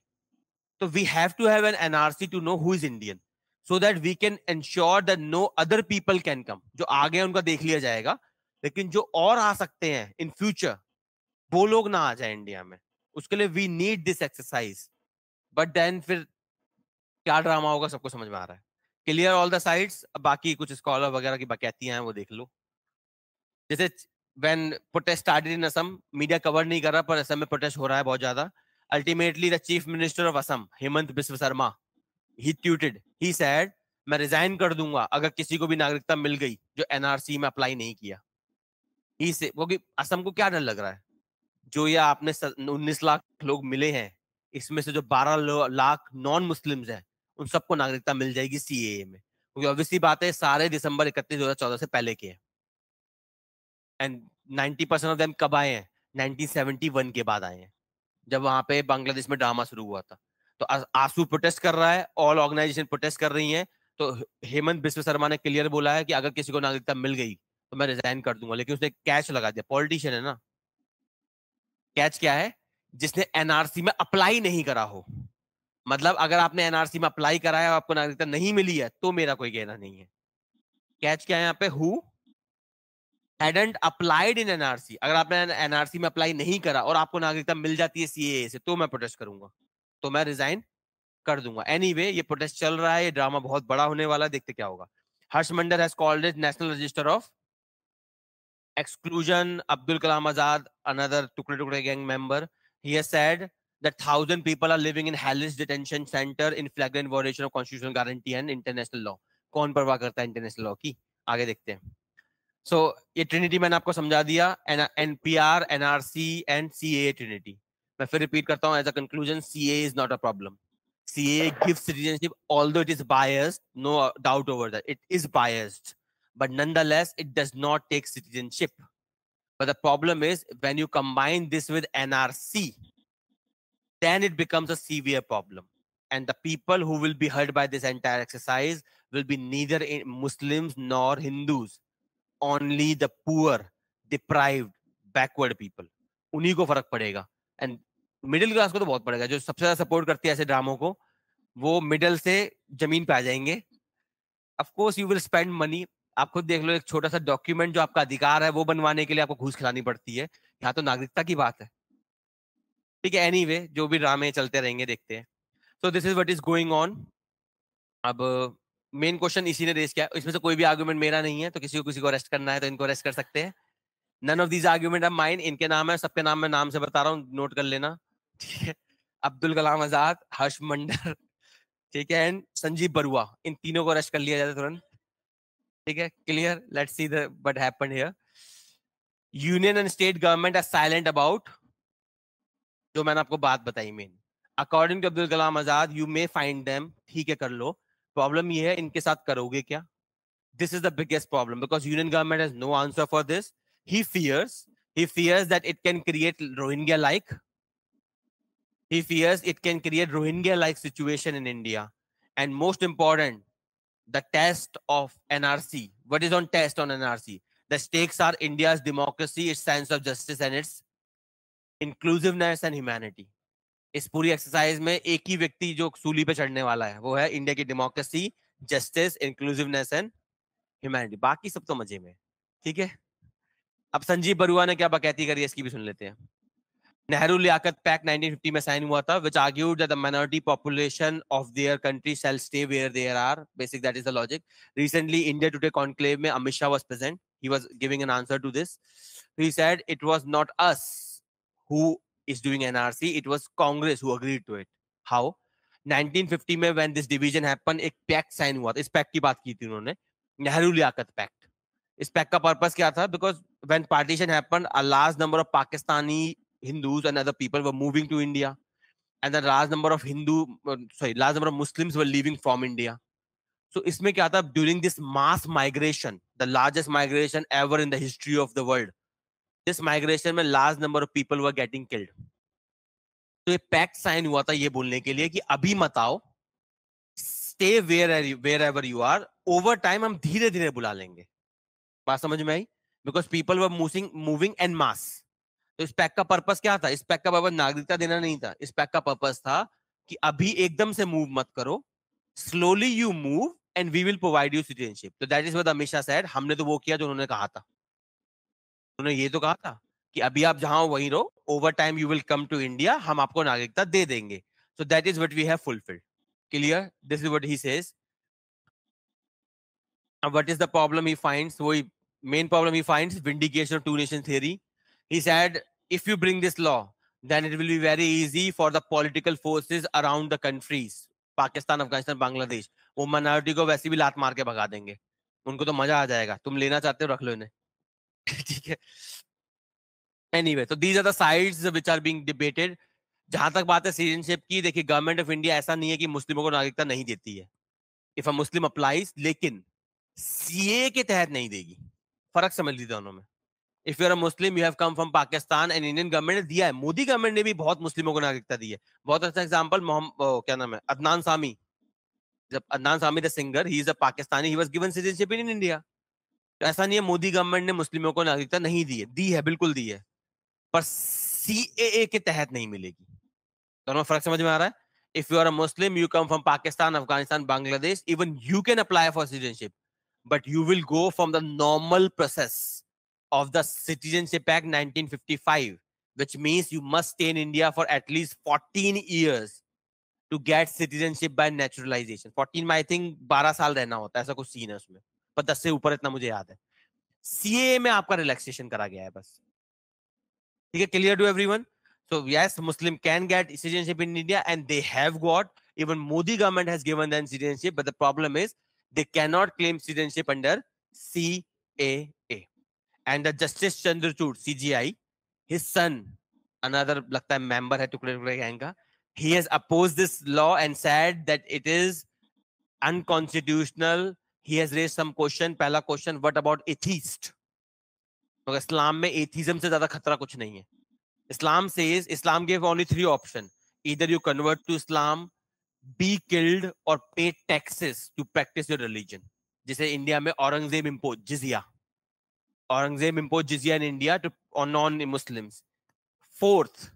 तो we have to have an NRC to know who is Indian so that we can ensure that no other people can come जो आगे उनका देख लिया जाएगा लेकिन जो और आ सकते हैं इन फ्यूचर वो लोग ना आ जाए इंडिया में। उसके लिए we need this exercise but then फिर क्या ड्रामा होगा सबको समझ में आ रहा है। क्लियर ऑल द साइड्स बाकी कुछ स्कॉलर वगैरह की बकैतियाँ हैं वो देख लो। जैसे when protest started in Assam media cover नहीं कर रहा पर असम में प्रोटेस्ट हो रहा है बहुत ज़्यादा. Ultimately the chief minister of Assam, Hemant Biswa Sarma, he tweeted, he said, मैं रिजाइन कर दूँगा अगर किसी को भी नागरिकता मिल गई जो एनआरसी में अप्लाई नहीं किया. ही से क्योंकि असम को क्या डर लग रहा है? जो ये आपने उन्नीस लाख लोग मिले हैं इसमें से जो बारह लाख नॉन मुस्लिम्स हैं उन सबको नागरिकता मिल जाएगी सी में। क्योंकि ऑब्वियसली बात है सारे दिसंबर इकतीस दो हज़ार चौदह से पहले के हैं। And ninety percent of them कब आए हैं? 1971 के बाद आए हैं जब वहाँ पे बांग्लादेश में ड्रामा शुरू हुआ था। तो आँसू प्रोटेस्ट कर रहा है ऑल ऑर्गेनाइजेशन प्रोटेस्ट कर रही है। तो हेमंत बिस्व शर्मा ने क्लियर बोला है कि अगर किसी को नागरिकता मिल गई तो मैं रिजाइन कर दूँगा। लेकिन उसने कैच लगा दिया। पॉलिटिशियन है ना? कैच क्या है? जिसने एनआरसी में अप्लाई नहीं करा हो। मतलब अगर आपने एनआरसी में अप्लाई करा है आपको नागरिकता नहीं मिली है तो मेरा कोई कहना नहीं है। कैच क्या है यहाँ पे? Who hadn't applied in NRC अगर आपने एनआरसी में अप्लाई नहीं करा और आपको नागरिकता मिल जाती है सीए से तो मैं प्रोटेस्ट करूँगा। तो मैं रिजाइन कर दूँगा। एनी anyway, ये प्रोटेस्ट चल रहा है ये ड्रामा बहुत बड़ा होने वाला है देखते क्या होगा। Harsh Mandal has called it national register of exclusion Abdul Kalam Azad another tukde tukde gang member he has said that thousand people are living in hellish detention centre in flagrant violation of constitution guarantee and international law कौन परवाह करता है international law की? आगे देखते हैं। So so, ये trinity मैंने आपको समझा दिया an NRC and C A trinity मैं फिर रिपीट करता हूँ as a conclusion C A is not a problem CA gives citizenship, although it is biased, no doubt over that. It is biased, but nonetheless, it does not take citizenship. But the problem is when you combine this with NRC, then it becomes a severe problem. And the people who will be hurt by this entire exercise will be neither Muslims nor Hindus. only the poor deprived backward people उन्हीं को फर्क पड़ेगा and middle class को तो बहुत पड़ेगा, जो सबसे ज़्यादा सपोर्ट करती है ऐसे ड्रामों को, वो मिडल से ज़मीन पे आ जाएँगे। Of course you will spend money आप खुद देख लो, एक छोटा सा डॉक्यूमेंट जो आपका अधिकार है, वो बनवाने के लिए आपको घूस खिलानी पड़ती है। यहाँ तो नागरिकता की बात है। ठीक है एनी जो भी ड्रामे चलते रहेंगे, देखते हैं। So this is what is going on अब मेन क्वेश्चन इसी ने रेस किया। इसमें से कोई भी आर्ग्यूमेंट मेरा नहीं है तो किसी को किसी को अरेस्ट करना है तो इनको अरेस्ट कर सकते हैं। None of these argument of mine इनके नाम है, सबके नाम मैं नाम से बता रहा हूँ नोट कर लेना। ठीक है? अब्दुल कलाम आज़ाद, हर्ष मंडल, ठीक है, एंड संजीव बरुआ, इन तीनों को अरेस्ट कर लिया जाता तुरंत। ठीक है? Clear? Let's see the what happened here union and state government are silent about जो मैंने आपको बात बताई main according to Abdul Kalam Azad you may find them ठीक है, कर लो। प्रॉब्लम ये है, इनके साथ करोगे क्या? This is the biggest problem because union government has no answer for this he fears he fears that it can create rohingya like he fears it can create rohingya like situation in india and most important the test of nrc what is on test on nrc the stakes are india's democracy its sense of justice and its inclusiveness and humanity इस पूरी exercise में एक ही व्यक्ति जो सूली पे चढ़ने वाला है वो है इंडिया की democracy justice inclusiveness and humanity बाकी सब तो मज़े में ठीक है अब संजीव बरुआ ने क्या बकैती करी इसकी भी सुन लेते हैं नेहरू लियाकत पैक 1950 में साइन हुआ था which argued that the minority population of their country shall stay where there are basic that is the logic recently India Today conclave में Amit Shah was present he was giving an answer to this he said it was not us who is doing NRC it was Congress who agreed to it how 1950 में when this division happen एक pact sign हुआ था। इस pack की बात की थी उन्होंने। नेहरू लियाकत पैक इस पैक का पर्पस क्या था? Because when partition happen a large number of Pakistani hindus and other people were moving to india and a large number of hindu sorry large number of muslims were leaving from india so इसमें क्या था during this mass migration the largest migration ever in the history of the world this migration में large number of people were getting killed तो ये pact sign हुआ था ये बोलने के लिए कि अभी मत आओ stay where wherever you are over time हम धीरे धीरे बुला लेंगे बात समझ में आई because people were moving moving en masse तो इस पैक का पर्पस क्या था? इस पैक का पर्पस नागरिकता देना नहीं था। इस पैक का पर्पस था कि अभी एकदम से मूव मत करो। Slowly you move and we will provide you citizenship तो दैट इज़ व्हाट हमेशा सेड हमने तो वो किया जो उन्होंने कहा था। उन्होंने ये तो कहा था कि अभी आप जहाँ वहीं रहो। Over time you will come to India हम आपको नागरिकता दे देंगे। So that is what we have fulfilled clear this is what he says what is the problem he finds? वही problem he finds, vindication of two nation theory. He said, if you bring this law, then it will be very easy for the political forces around the countries Pakistan Afghanistan Bangladesh वो minority को वैसे भी लात मार के भगा देंगे। उनको तो मज़ा आ जाएगा। तुम लेना चाहते हो, रख लो इन्हें। (laughs) ठीक है। एनीवे तो these are the sides which are being debated जहाँ तक बात है सिटीजनशिप की, देखिए गवर्नमेंट ऑफ़ इंडिया ऐसा नहीं है कि मुस्लिमों को नागरिकता नहीं देती है। इफ़ अ मुस्लिम अप्लाइज लेकिन सीए के तहत नहीं देगी। फ़र्क समझ ली दोनों में। If you are Muslim you have come from Pakistan and Indian government ने दिया है। मोदी गवर्नमेंट ने भी बहुत मुस्लिमों को नागरिकता दी है। बहुत अच्छा एग्जांपल क्या नाम है? अदनान सामी। जब Adnan Sami the singer he is a Pakistani he given citizenship in India तो ऐसा नहीं है, मोदी गवर्नमेंट ने मुस्लिमों को नागरिकता नहीं दी है। दी है, बिल्कुल दी है। पर सीएए के तहत नहीं मिलेगी। दोनों फ़र्क समझ में आ रहा है? If you are a muslim, you come from pakistan, afghanistan, bangladesh, even you can apply for citizenship but you will go from the normal process of the Citizenship Act 1955, which means you must stay in India for at least 14 years to get citizenship by naturalization. 14 में I think 12 साल रहना होता है ऐसा कुछ scene है उसमें पर 10 से ऊपर इतना मुझे याद है सीए में आपका रिलैक्सेशन करा गया है बस ठीक है clear to everyone so yes muslim can get citizenship in india and they have got even modi government has given them citizenship but the problem is they cannot claim citizenship under CAA. And the Justice Chandrachud, CGI, his son, another लगता है member है टुकड़े टुकड़े gang का, he has opposed this law and said that it is unconstitutional. He has raised some question. पहला question, what about atheist? तो इस्लाम में atheism से ज़्यादा खतरा कुछ नहीं है Islam says Islam gave only three options. Either you convert to Islam be killed or pay taxes to practice your religion जिसे इंडिया में Aurangzeb impose jizya Aurangzeb imposed jizya in India to, on non-Muslims. Fourth,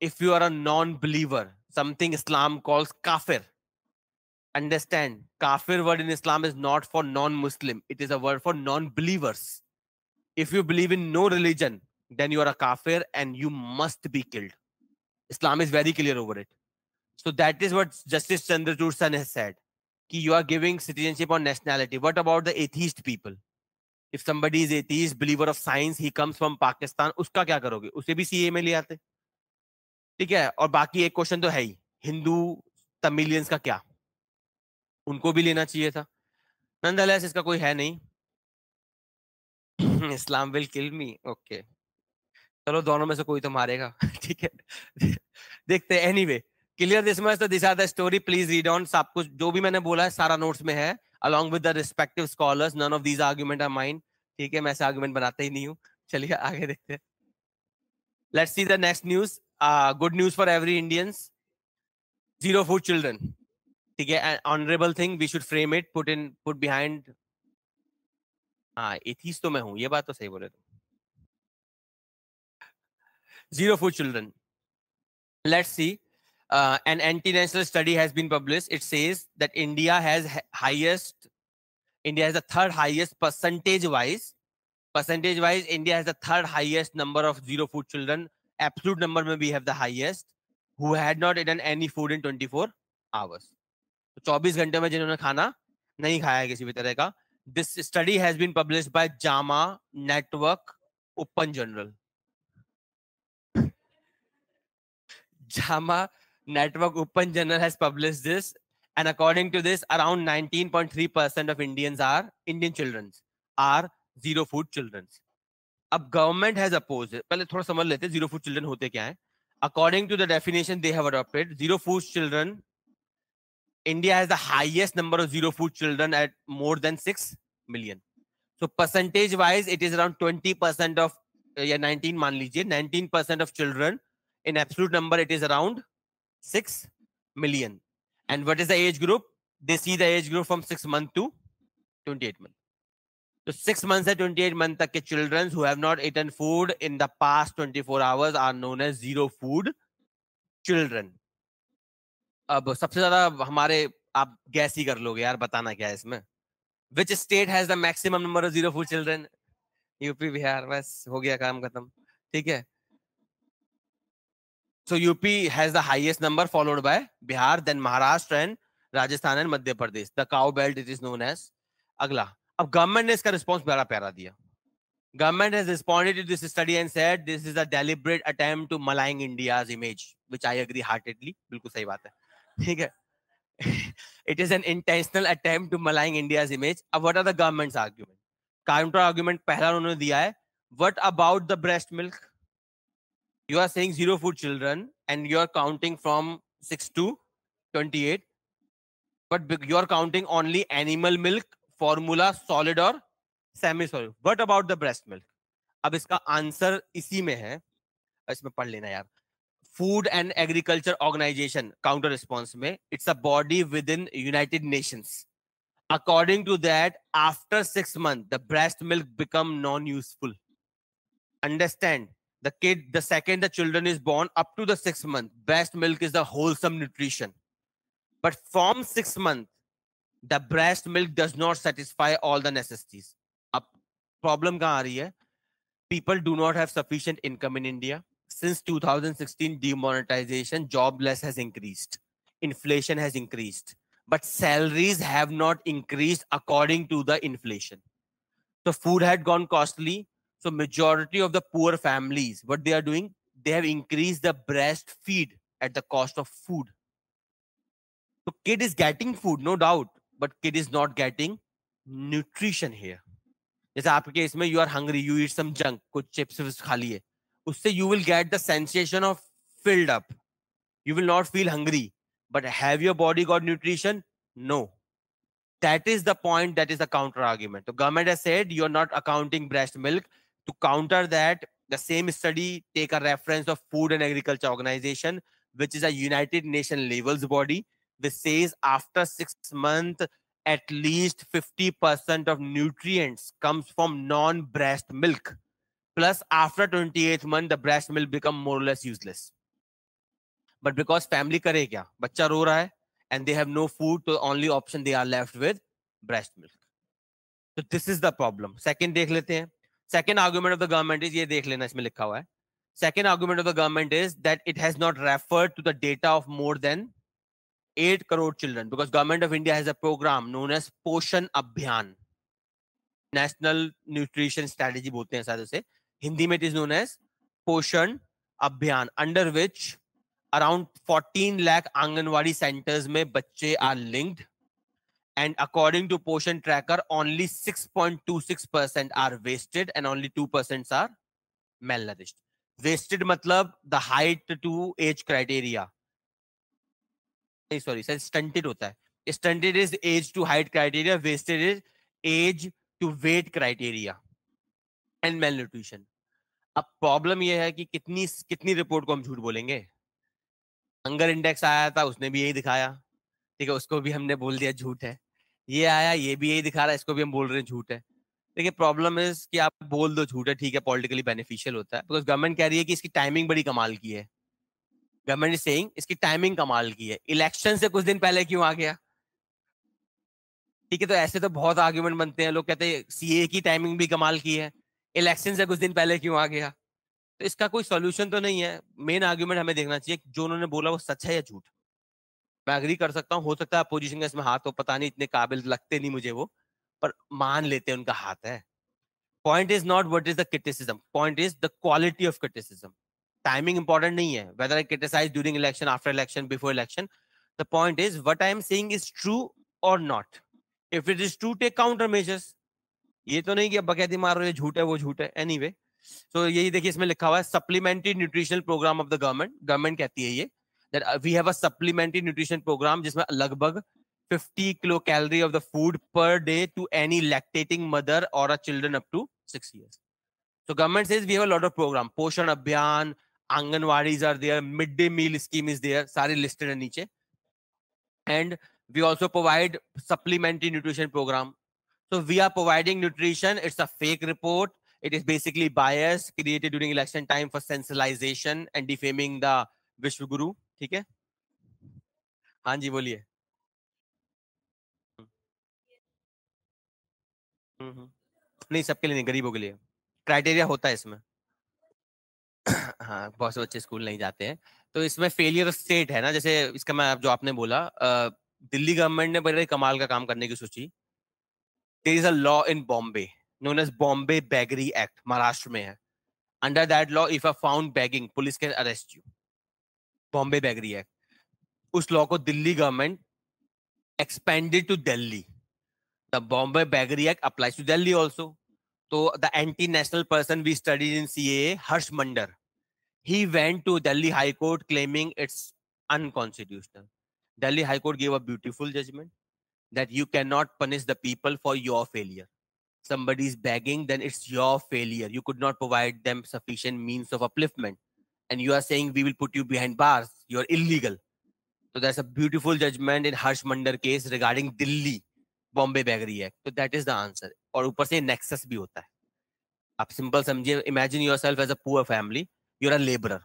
if you are a non-believer, something Islam calls kafir. Understand, kafir word in Islam is not for non-Muslim. It is a word for non-believers. If you believe in no religion, then you are a kafir and you must be killed. Islam is very clear over it. So that is what Justice Chandrachur San has said. Ki you are giving citizenship or nationality. What about the atheist people? If somebody is atheist, believer of science, he comes from pakistan, उसका क्या करोगे? उसे भी CA में ले आते। ठीक है? और बाकी एक क्वेश्चन तो है ही, हिंदू, तमिलियंस का क्या? उनको भी लेना चाहिए था। नंदलेस इसका कोई है नहीं। Islam will kill me okay चलो, दोनों में से कोई तो मारेगा। (laughs) ठीक है? देखते हैं। Anyway clear this much this are the story please read on सब कुछ, जो भी मैंने बोला है, सारा नोट्स में है। Along with the respective scholars none of these argument are mine ठीक है मैं ऐसे आर्गुमेंट बनाता ही नहीं हूँ चलिए आगे देखते हैं let's see the next news uh, good news for every indians zero food children ठीक है honorable thing we should frame it put in put behind हाँ एथीस तो मैं हूँ ये बात तो सही बोले तुम zero food children let's see uh, an anti-national study has been published. It says that India has highest, India has the third highest percentage-wise. Percentage-wise, India has the third highest number of zero food children. Absolute number may we have the highest who had not eaten any food in 24 hours. तो 24 घंटे में जिन्होंने खाना नहीं खाया है किसी भी तरह का this study has been published by JAMA network open journal JAMA Network Open Journal has published this, and according to this, around 19.3% of Indians are Indian children are zero food children. अब government has oppose पहले थोड़ा समझ लेते zero food children होते क्या है according to the definition they have adopted zero food children India has the highest number of zero food children at more than 6 million. So percentage wise, it is around 20% of, uh, yeah, 19 मान लीजिए 19% of children in absolute number, it is around 6 million. And what is the age group? They see the age group from 6 months to 28 months. So 6 months and 28 months tak ke children who have not eaten food in the past 24 hours are known as zero food children. अब सबसे ज़्यादा हमारे आप gas ही कर लोगे यार बताना क्या है इसमें which state has the maximum number of zero food children UP Bihar बस हो गया काम खत्म ठीक है So UP has the highest number, followed by Bihar, then Maharashtra and Rajasthan and Madhya Pradesh. The cow belt it is known as. अगला अब government ने इसका रिस्पॉन्स बड़ा प्यारा दिया government has responded to this study and said this is a deliberate attempt to malign India's image, which I agree heartedly. बिल्कुल सही बात है ठीक है it is an intentional attempt to malign India's image. अब what are the government's argument? Counter argument पहला उन्होंने दिया है what about the breast milk? You are saying zero food children and you are counting from 6 to 28 but you are counting only animal milk formula solid or semi solid what about the breast milk इसका answer इसी में है इसमें पढ़ लेना यार food and agriculture organisation counter response में it's a body within United Nations according to that after 6 months the breast milk become non useful understand the kid the second the children is born up to the sixth month breast milk is the wholesome nutrition. But from six month the breast milk does not satisfy all the necessities. A problem kahan people do not have sufficient income in india. Since 2016 demonetization jobless has increased. Inflation has increased. But salaries have not increased according to the inflation. So food had gone costly so majority of the poor families, what they are doing, they have increased the breast feed at the cost of food. So kid is getting food, no doubt, but kid is not getting nutrition here. जैसे आपके case में you are hungry you eat some junk कुछ chips खा लिए उससे you will get the sensation of filled up you will not feel hungry but have your body got nutrition no that is the point that is the counter argument the government has said you're not accounting breast milk to counter that the same study take a reference of food and agriculture organization which is a united nation levels body which says after six months at least 50% of nutrients comes from non-breast milk. Plus after 28th month the breast milk become more or less useless. But because family kare kya? Bachcha ro raha hai and they have no food so only option they are left with breast milk. So this is the problem. Second dekh lete hain. Second argument of the government is ये देख लेना, इसमें लिखा हुआ है। Second argument of the government is that it has not referred to the data of more than eight crore children because government of India has a programme known as Poshan Abhiyan national nutrition strategy बोलते हैं शायद उसे। हिंदी में it is known as Poshan Abhiyan under which around fourteen lakh anganwadi centres में बच्चे are linked and according to Poshan tracker only 6.26% are wasted and only 2% are malnourished wasted मतलब the height to age criteria नहीं sorry sir stunted होता है stunted is age to height criteria wasted is age to weight criteria and malnutrition अब problem यह है कि कितनी कितनी रिपोर्ट को हम झूठ बोलेंगे हंगर इंडेक्स आया था उसने भी यही दिखाया ठीक है उसको भी हमने बोल दिया झूठ है ये आया, ये भी यही दिखा रहा है, इसको भी हम बोल रहे हैं झूठ है। देखिए प्रॉब्लम इज़ कि आप बोल दो झूठ है, ठीक है पॉलिटिकली बेनिफिशियल होता है बिकॉज़ गवर्नमेंट कह रही है कि इसकी टाइमिंग बड़ी कमाल की है। गवर्नमेंट इज़ सेइंग इसकी टाइमिंग कमाल की है। इलेक्शन से कुछ दिन पहले क्यों आ गया? ठीक है तो ऐसे तो बहुत आर्ग्यूमेंट बनते हैं, लोग कहते हैं सीए की टाइमिंग भी कमाल की है। इलेक्शन से कुछ दिन पहले क्यों आ गया? तो इसका कोई सोल्यूशन तो नहीं है। मेन आर्ग्यूमेंट हमें देखना चाहिए जो उन्होंने बोला वो सच है या झूठ। मैं अग्री कर सकता हूँ हो सकता है अपोजिशन का इसमें हाथ हो पता नहीं इतने काबिल लगते नहीं मुझे वो पर मान लेते हैं उनका हाथ है। Point is not what is the criticism point is the quality of criticism timing important नहीं है whether I criticise during election after election before election the point is what I am saying is true और not if it is true take counter measures ये तो नहीं कि अब बकैती मार रहे झूठ है वो झूठ है। एनी anyway, सो so, यही देखिए इसमें लिखा हुआ है supplementary nutritional programme of the government government कहती है ये। that we have a supplementary nutrition programme जिसमें लगभग 50 kilo calorie of the food per day to any lactating mother और a children up to 6 years so government says we have a lot of program poshan abhiyan anganwadis are there midday meal scheme is there sare listed है नीचे and we also provide supplementary nutrition program so we are providing nutrition it's a fake report It is basically bias created during election time for sensationalization and defaming the विश्व गुरु ठीक है? हाँ जी बोलिए। नहीं सबके लिए नहीं गरीबों के लिए। क्राइटेरिया होता है इसमें। (coughs) हाँ बहुत से बच्चे स्कूल नहीं जाते हैं। तो इसमें फेलियर ऑफ़ स्टेट है ना जैसे इसका मैं जो आपने बोला दिल्ली गवर्नमेंट ने बड़े कमाल का काम करने की सोची। There is a law in Bombay known as Bombay beggary act Maharashtra में है. Under that law if you found begging, police can arrest you. Bombay beggary act उस लॉ को Delhi government expanded to Delhi the Bombay beggary act applies to Delhi also तो the anti national person we studies in C A Harsh Mander. He went to Delhi high court claiming it's unconstitutional Delhi high court gave a beautiful judgment that you can not punish the people for your failure somebody is begging, then it's your failure you could not provide them sufficient means of upliftment And you are saying we will put you behind bars. You're illegal. So there's a beautiful judgment in Harsh Mandar case regarding Delhi Bombay Beggary Act. So that is the answer. और ऊपर से nexus भी होता है आप simple समझिए imagine yourself as a poor family you're a labourer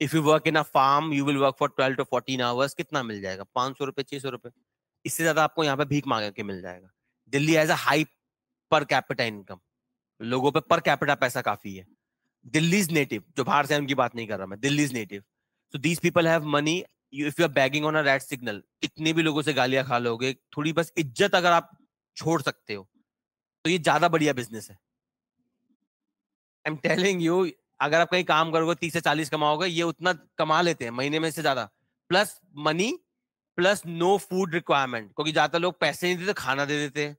if you work in a farm you will work for twelve to fourteen hours कितना मिल जाएगा पाँच सौ रुपए, छह सौ रुपए इससे ज़्यादा आपको यहाँ पे भीख मांग के मिल जाएगा Delhi as a high per capita income लोगों पे पर कैपिटा पैसा काफ़ी है दिल्ली इज़ नेटिव, जो बाहर से उनकी बात नहीं कर रहा मैं Delhi is native so these people have money if you are begging on a red signal कितने भी लोगों से गालियाँ खा लोगे, थोड़ी बस इज़्ज़त अगर आप छोड़ सकते हो तो ये ज़्यादा बढ़िया बिज़नेस है। आई एम टेलिंग यू अगर आप कहीं काम करोगे, तीस से चालीस कमाओगे, ये उतना कमा लेते हैं, महीने में से ज़्यादा। Plus money plus no food requirement क्योंकि ज़्यादा लोग पैसे नहीं देते, खाना दे देते हैं।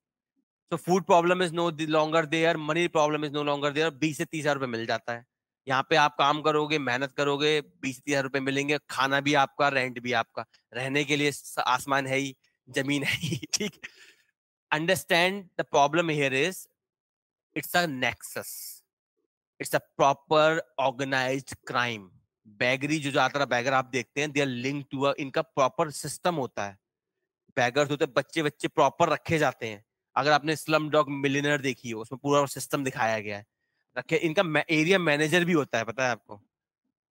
So food problem is no longer there money problem is no longer there बीस से तीस हज़ार रुपए मिल जाता है। यहाँ पे आप काम करोगे, मेहनत करोगे, बीस तीस हज़ार रुपए मिलेंगे, खाना भी आपका रेंट भी आपका। रहने के लिए आसमान है ही, ज़मीन है ही, (laughs) ठीक? Understand the problem here is it's a nexus it's a proper organised crime beggary जो ज़्यादातर बैगर आप देखते हैं दे आर लिंक टू इनका प्रॉपर सिस्टम होता है। बैगर्स होते बच्चे बच्चे प्रॉपर रखे जाते हैं। अगर आपने स्लम डॉग मिलीनर देखी हो, उसमें पूरा सिस्टम दिखाया गया है। रखे, इनका एरिया मैनेजर भी होता है, पता है आपको?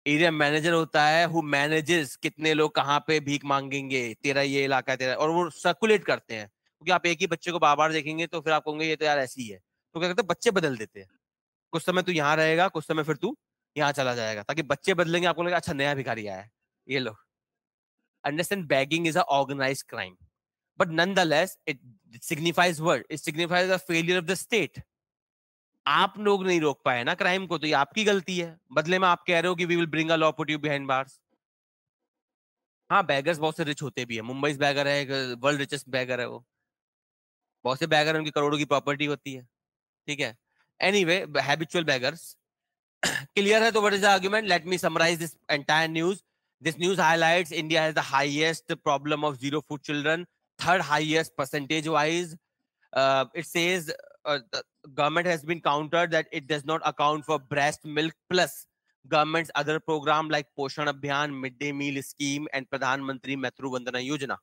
एरिया मैनेजर होता है हु मैनेजेस कितने लोग कहाँ पे भीख मांगेंगे, तेरा ये इलाका है, तेरा, और वो सर्कुलेट करते हैं। क्योंकि आप एक ही बच्चे को बार बार देखेंगे तो फिर आप कहोगे, ये तो यार ऐसी है तो क्या करते हैं, बच्चे बदल देते हैं। कुछ समय तू यहाँ रहेगा, कुछ समय फिर तू यहाँ चला जाएगा, ताकि बच्चे बदलेंगे, आपको अच्छा नया भिखारी आया है, ये लोग understand begging is a organise crime but nonetheless it signifies word it signifies the failure of the state आप लोग नहीं रोक पाए ना क्राइम को तो ये आपकी गलती है। बदले में आप कह रहे हो कि we will bring a law put you behind bars हाँ बैगर्स बहुत से रिच होते भी है। मुंबई बैगर है वर्ल्ड रिचेस्ट बैगर है वो। बहुत से बैगर उनकी करोड़ों की प्रॉपर्टी होती है। ठीक है? Anyway habitual beggars clear है तो what is the let me summarise this entire news this news highlights India has the highest problem of zero food children third highest percentage wise. Uh, it says uh, the government has been countered that it does not account for breast milk plus government's other program like Poshan Abhiyan, Midday Meal Scheme, and Pradhan Mantri Matru Vandana Yojana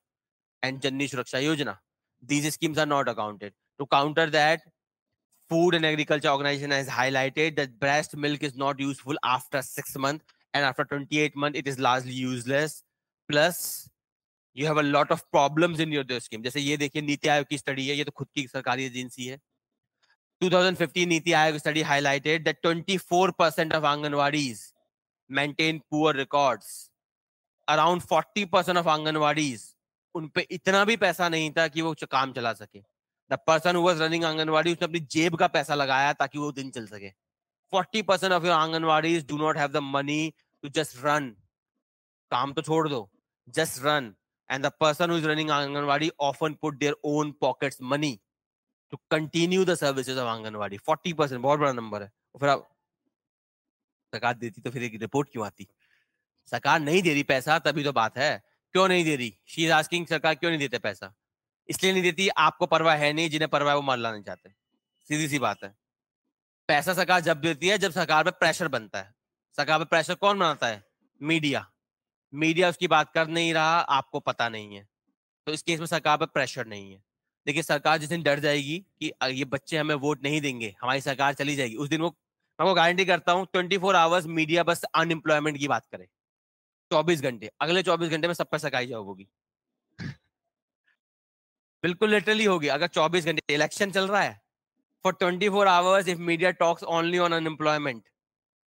and Janni Suraksha Yojana. These schemes are not accounted. To counter that, Food and Agriculture Organization has highlighted that breast milk is not useful after six months and after 28 months, it is largely useless. Plus, you have a lot of problems in your scheme. जैसे ये देखिए, नीति आयोग की study है, ये तो खुद की सरकारी एजेंसी है। 2015 Niti Aayog study highlighted that 24% of Anganwadis maintain poor records. Around 40% of Anganwadis उन पे इतना भी पैसा नहीं था कि वो काम चला सके। The person was running anganwadi, उसने अपनी जेब का पैसा लगाया ताकि वो दिन चल सके। 40 percent of your anganwadis do not have the money to just run काम तो छोड़ दो just run and the person who is running anganwadi often put their own pockets money to continue the services of anganwadi forty percent बहुत बड़ा number है। फिर आप सरकार देती तो फिर एक रिपोर्ट क्यों आती? सरकार नहीं दे रही पैसा, तभी तो बात है। क्यों नहीं दे रही? शी इज़ आस्किंग सरकार क्यों नहीं देते पैसा? इसलिए नहीं देती, आपको परवाह है नहीं, जिन्हें परवाह वो मारना नहीं चाहते। सीधी सी बात है। पैसा सरकार जब देती है, जब सरकार पे प्रेशर बनता है। सरकार पे प्रेशर कौन बनाता है? मीडिया मीडिया उसकी बात कर नहीं रहा, आपको पता नहीं है। तो इस केस में सरकार पर प्रेशर नहीं है। देखिए, सरकार जिस दिन डर जाएगी कि ये बच्चे हमें वोट नहीं देंगे, हमारी सरकार चली जाएगी, उस दिन वो, मैं आपको गारंटी करता हूँ, ट्वेंटी फोर आवर्स मीडिया बस अनएम्प्लॉयमेंट की बात करे। चौबीस घंटे, अगले चौबीस घंटे में सब पर सकाई जाओ होगी बिल्कुल लिटरली होगी, अगर चौबीस घंटे, इलेक्शन चल रहा है twenty four hours if media talks only on unemployment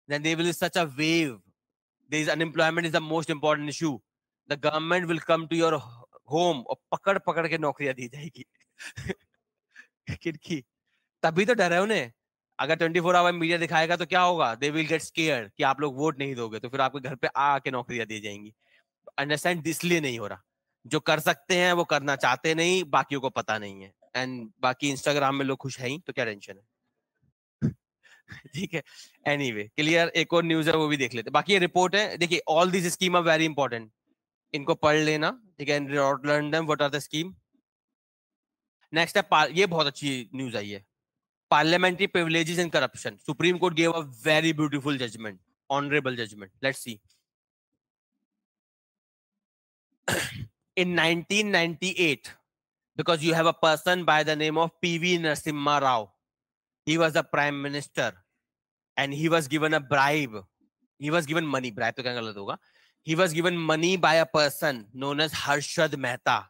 then there will such a wave there is unemployment is the most important issue. The government will come to your home और पकड़ पकड़ के नौकरियाँ दी जाएगी। (laughs) खिड़की। तभी तो डर है उन्हें। अगर ट्वेंटी फोर आवर मीडिया दिखाएगा तो क्या होगा? दे विल गेट स्केयर कि आप लोग वोट नहीं दोगे तो फिर आपके घर पे आके नौकरियाँ दी जाएँगी। अंडरस्टैंड इसलिए नहीं हो रहा। जो कर सकते हैं, वो करना चाहते नहीं, बाकियों को पता नहीं है। एंड बाकी इंस्टाग्राम में लोग खुश ही तो क्या टेंशन है? ठीक है? एनी वे क्लियर एक और न्यूज़ है, वो भी देख लेते बाकी ये रिपोर्ट है, देखिए all this scheme are very important इनको पढ़ लेना, ठीक है? Learn them what are the scheme next है ये बहुत अच्छी न्यूज़ आई है। Parliamentary privileges and corruption supreme court gave a very beautiful judgment honourable judgment let's see in 1998 because you have a person by the name of PV Narasimha Rao. He was the prime minister, and he was given a bribe. He was given money. Bribe तो क्या गलत होगा? He was given money by a person known as Harshad Mehta.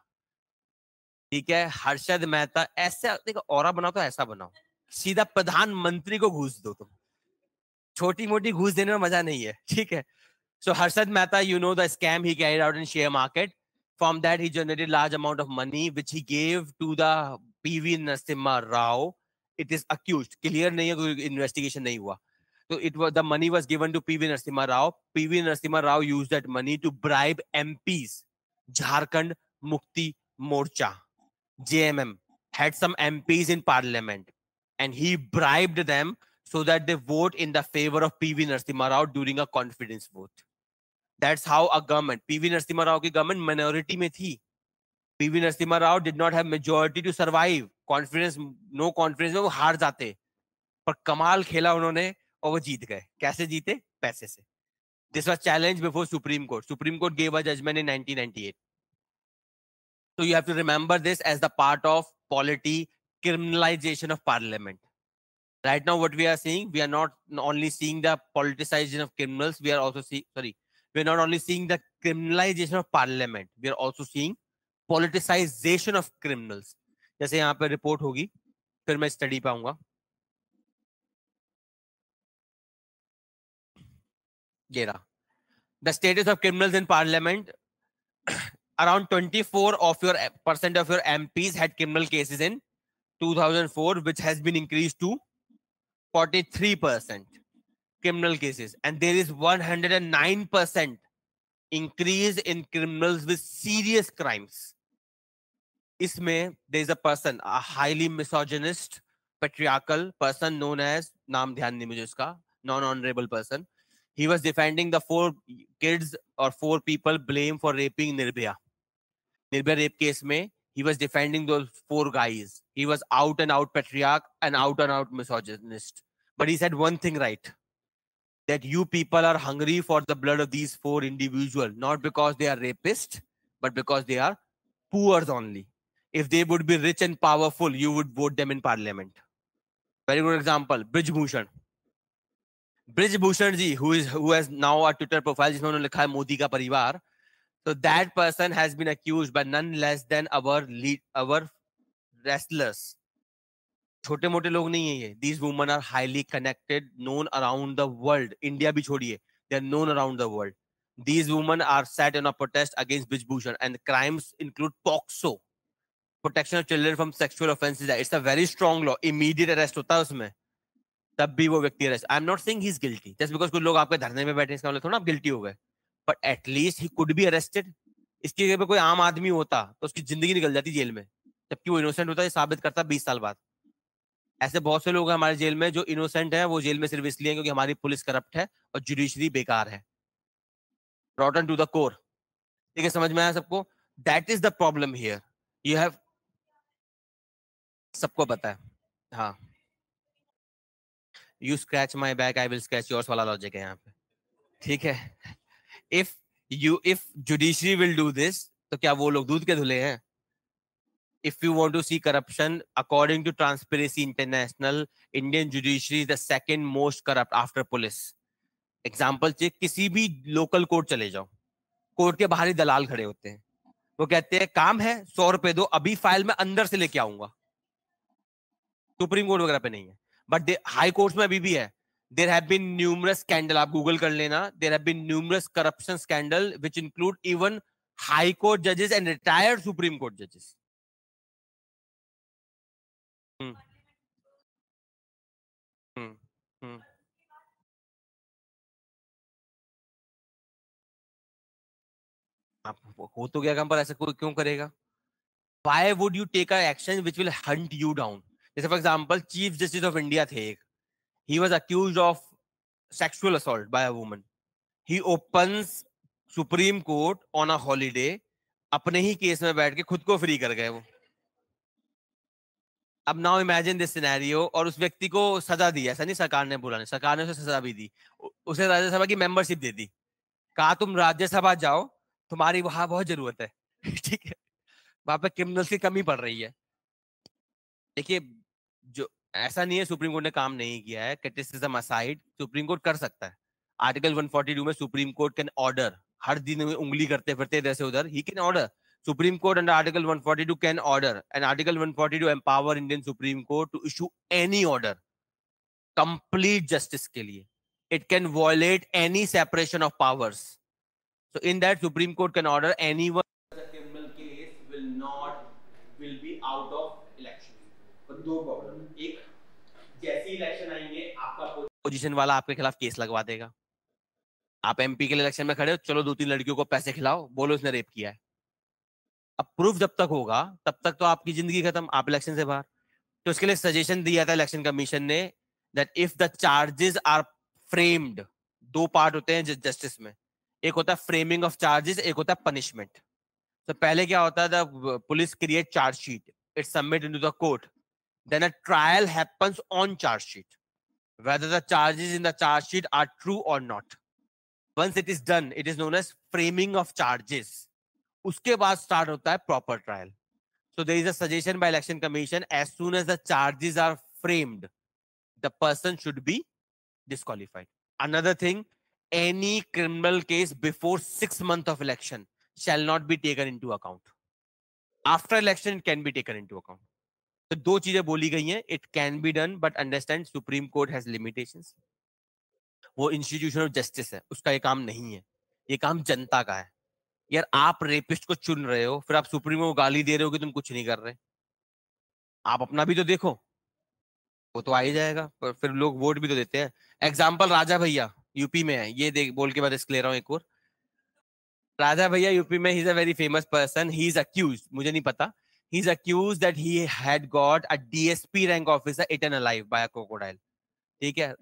ठीक है हर्षद मेहता ऐसे, देखो, और बनाओ तो ऐसा बनाओ सीधा प्रधानमंत्री को घूस दो तुम छोटी मोटी घूस देने में मज़ा नहीं है ठीक है so Harshad Mehta you know the scam he carried out in share market from that he generated large amount of money which he gave to the PV Narasimha Rao it is accused clear nahi hai investigation nahi it was the money was given to pv narasimha rao. Pv narasimha rao used that money to bribe mps jharkhand mukti morcha jmm had some mps in parliament and he bribed them so that they vote in the favor of pv narasimha rao during a confidence vote. That's how a government pv narasimha rao government minority mein thi pv narasimha rao did not have majority to survive. Confidence no confidence में वो हार जाते पर कमाल खेला उन्होंने और वो जीत गए। कैसे जीते? पैसे से। This was challenge before supreme court supreme court gave a in 1998 you have to remember this as the part of polity criminalisation of parliament right now what we are seeing we are not only seeing the of criminals we are also sorry we are not only seeing the criminalisation of parliament we are also seeing politicisation of criminals जैसे यहाँ पर report होगी, फिर मैं study पाऊँगा। The status of criminals in parliament, around 24 of your percent of your MPs had criminal cases in 2004 which has been increase to 43 percent criminal cases. And there is 109 percent increase in criminals with serious crimes isme there is a person a highly misogynist patriarchal person known as naam dhyan nahi mujhe uska non honorable person. He was defending the four kids or four people blamed for raping nirbhaya. Nirbhaya rape case he was defending those four guys. He was out and out patriarch and out and out misogynist. But he said one thing right that you people are hungry for the blood of these four individuals, not because they are rapists, but because they are poor only If they would be rich and powerful, you would vote them in parliament. Very good example, Brij Bhushan. Brij Bhushan ji, who is who has now a Twitter profile, जिसमें उन्होंने लिखा है मोदी का परिवार. So that person has been accused by none less than our lead, our wrestlers छोटे मोटे लोग नहीं है ये these women are highly connected known around the world India भी छोड़िए they are known around the world these women are set in a protest against Bijbhushan and crimes include POXO Protection of children from sexual offenses it's a very strong law. Immediate arrest होता है उसमें। तब भी वो व्यक्ति arrest I am not saying he is guilty just because कुछ लोग आपके धरने में बैठे इसका मतलब थोड़ा आप गिल्टी हो गए। But at least he could be arrested इसकी जगह पे कोई आम आदमी होता तो उसकी ज़िंदगी निकल जाती जेल में। जबकि वो इनोसेंट होता है साबित करता बीस साल बाद। ऐसे बहुत से लोग हैं हमारे जेल में जो इनोसेंट है, वो जेल में सिर्फ़ इसलिए क्योंकि हमारी पुलिस करप्ट है और जुडिशरी बेकार है। रॉटन टू द कोर ठीक है, समझ में आया सबको? That is the problem here you have सबको पता है। हाँ। You scratch my back I will scratch yours वाला लॉजिक है यहाँ पे। ठीक है? If you if judiciary will do this तो क्या वो लोग दूध के धुले हैं? If you want to see corruption, according to Transparency International, Indian judiciary is the second most corrupt after police. Example check किसी भी लोकल कोर्ट चले जाओ। कोर्ट के बाहर ही दलाल खड़े होते हैं। वो कहते हैं काम है सौ रुपए दो अभी फ़ाइल में अंदर से लेके आऊँगा। सुप्रीम कोर्ट वगैरह पे नहीं है बट हाई कोर्ट में अभी भी है there have been numerous scandal आप गूगल कर लेना there have been numerous corruption scandal which include even high court जजेस एंड रिटायर्ड सुप्रीम कोर्ट जजेस। आप हो तो गया काम पर, ऐसा कोई क्यों करेगा? Why would you take a action which will hunt you down? जैसे for example chief justice of India थे एक. He was accused of sexual assault by a woman. He opens supreme court on a holiday अपने ही case में बैठ के खुद को फ्री कर गए वो. अब नाउ इमेजिन दिस सिनेरियो और उस व्यक्ति को सजा दी, ऐसा नहीं सरकार ने बोला नहीं, सरकार ने उसे सजा भी दी उसे राज्यसभा की मेंबरशिप दे दी कहा, तुम राज्यसभा जाओ, तुम्हारी वहाँ बहुत ज़रूरत है (laughs) ठीक है वहाँ पे क्रिमिनल्स की कमी पड़ रही है देखिए ऐसा नहीं है सुप्रीम कोर्ट ने काम नहीं किया है क्रिटिसिज्म असाइड सुप्रीम कोर्ट कर सकता है। आर्टिकल 142 में सुप्रीम कोर्ट कैन ऑर्डर हर दिन उंगली करते फिरते जैसे उधर ही can order supreme court under article 142 can order and article 142 empower Indian supreme court to issue any order complete justice के लिए। It can violate any separation of powers so in that supreme court can order any one case will not will be out of election एक जैसे election आएँगे, आपका position वाला आपके खिलाफ case लगवा देगा। आप एमपी के लिए इलेक्शन में खड़े हो, चलो दो तीन लड़कियों को पैसे खिलाओ, बोलो उसने रेप किया है। अब प्रूफ जब तक होगा, तब तक तो आपकी ज़िंदगी खत्म, आप इलेक्शन से बाहर। तो उसके लिए सजेशन दिया था इलेक्शन कमीशन ने that if the charges are framed दो पार्ट होते हैं जस्टिस में। एक होता है फ्रेमिंग ऑफ़ चार्जेस एक होता है पनिशमेंट तो पहले क्या होता है police create charge sheet it submit into the court Then a trial happens on charge sheet whether the charges in the charge sheet are true or not once it is done it is known as framing of charges उसके बाद start होता है proper trial so there is a suggestion by election commission as soon as the charges are framed the person should be disqualified. Another thing, any criminal case before six months of election shall not be taken into account. After election, it can be taken into account. तो दो चीज़ें बोली गई हैं it can be done but understand supreme court has limitations वो institution of justice है, उसका ये काम नहीं है, ये काम जनता का है। यार आप रेपिस्ट को चुन रहे हो, फिर आप सुप्रीम को गाली दे रहे हो कि तुम कुछ नहीं कर रहे। आप अपना भी तो देखो, वो तो आ ही जाएगा, पर फिर लोग वोट भी तो देते हैं। एग्ज़ाम्पल राजा भैया यूपी में है, ये देख, बोल के बाद इसके ले रहा हूँ एक और। राजा भैया यूपी में he is a very famous person he is accuse मुझे नहीं पता। He is accused that he had got a DSP rank officer eaten alive by a crocodile. ठीक है?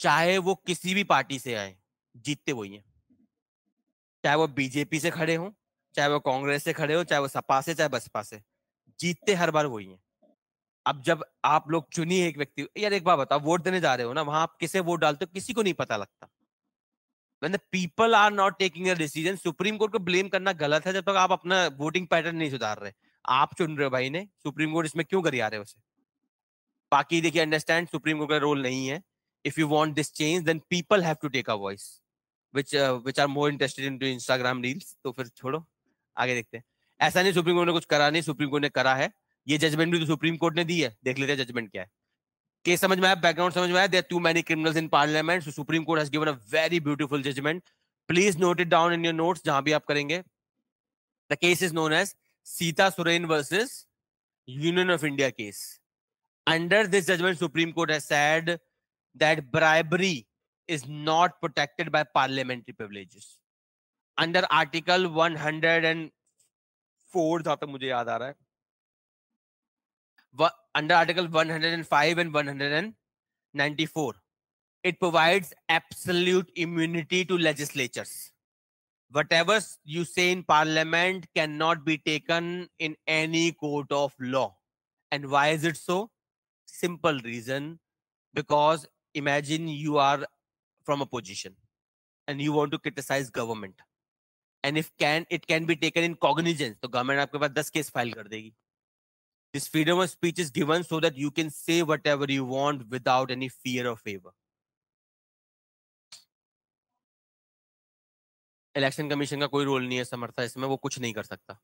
चाहे वो किसी भी पार्टी से आए, जीतते वही हैं चाहे वो बीजेपी से खड़े हों, चाहे वो कांग्रेस से खड़े हो, चाहे वो सपा से, चाहे बसपा से, जीतते हर बार वही हैं। अब जब आप लोग चुनिए एक व्यक्ति, यार एक बार बताओ, वोट देने जा रहे हो ना, वहाँ आप किसे वोट डालते हो किसी को नहीं पता लगता। When the people are not taking a decision supreme court को ब्लेम करना गलत है जब तक आप अपना वोटिंग पैटर्न नहीं सुधार रहे। आप चुन रहे हो भाई ने सुप्रीम कोर्ट इसमें क्यों करी आ रहे हो उसे? बाकी देखिए अंडरस्टैंड सुप्रीम कोर्ट का रोल नहीं है। If you want this change then people have to take a voice which which are more interested into Instagram reels तो फिर छोड़ो, आगे देखते हैं। ऐसा नहीं सुप्रीम कोर्ट ने कुछ करा नहीं सुप्रीम कोर्ट ने करा है। ये जजमेंट भी तो सुप्रीम कोर्ट ने दी है। देख लेते हैं जजमेंट क्या है। केस समझ में आया बैकग्राउंड समझ में आया too many criminals in parliament supreme court has given a very beautiful judgment please note it down in your notes जहाँ भी आप करेंगे। The case is known as Sita Soren versus union of India case under this judgment, supreme court has said that bribery is not protected by parliamentary privileges. Under article 104 जहाँ तक मुझे याद आ रहा है under Article 105 and 194. It provides absolute immunity to legislatures. Whatever you say in parliament cannot be taken in any court of law. And why is it so? Simple reason. Because imagine you are from a position and you want to criticize government. And if can it can be taken in cognizance, तो government आपके पास 10 case file कर देगी this freedom of speech is given so that you can say whatever you want without any fear or favor. Election commission का कोई role नहीं है, समर्था। इसमें वो कुछ नहीं कर सकता।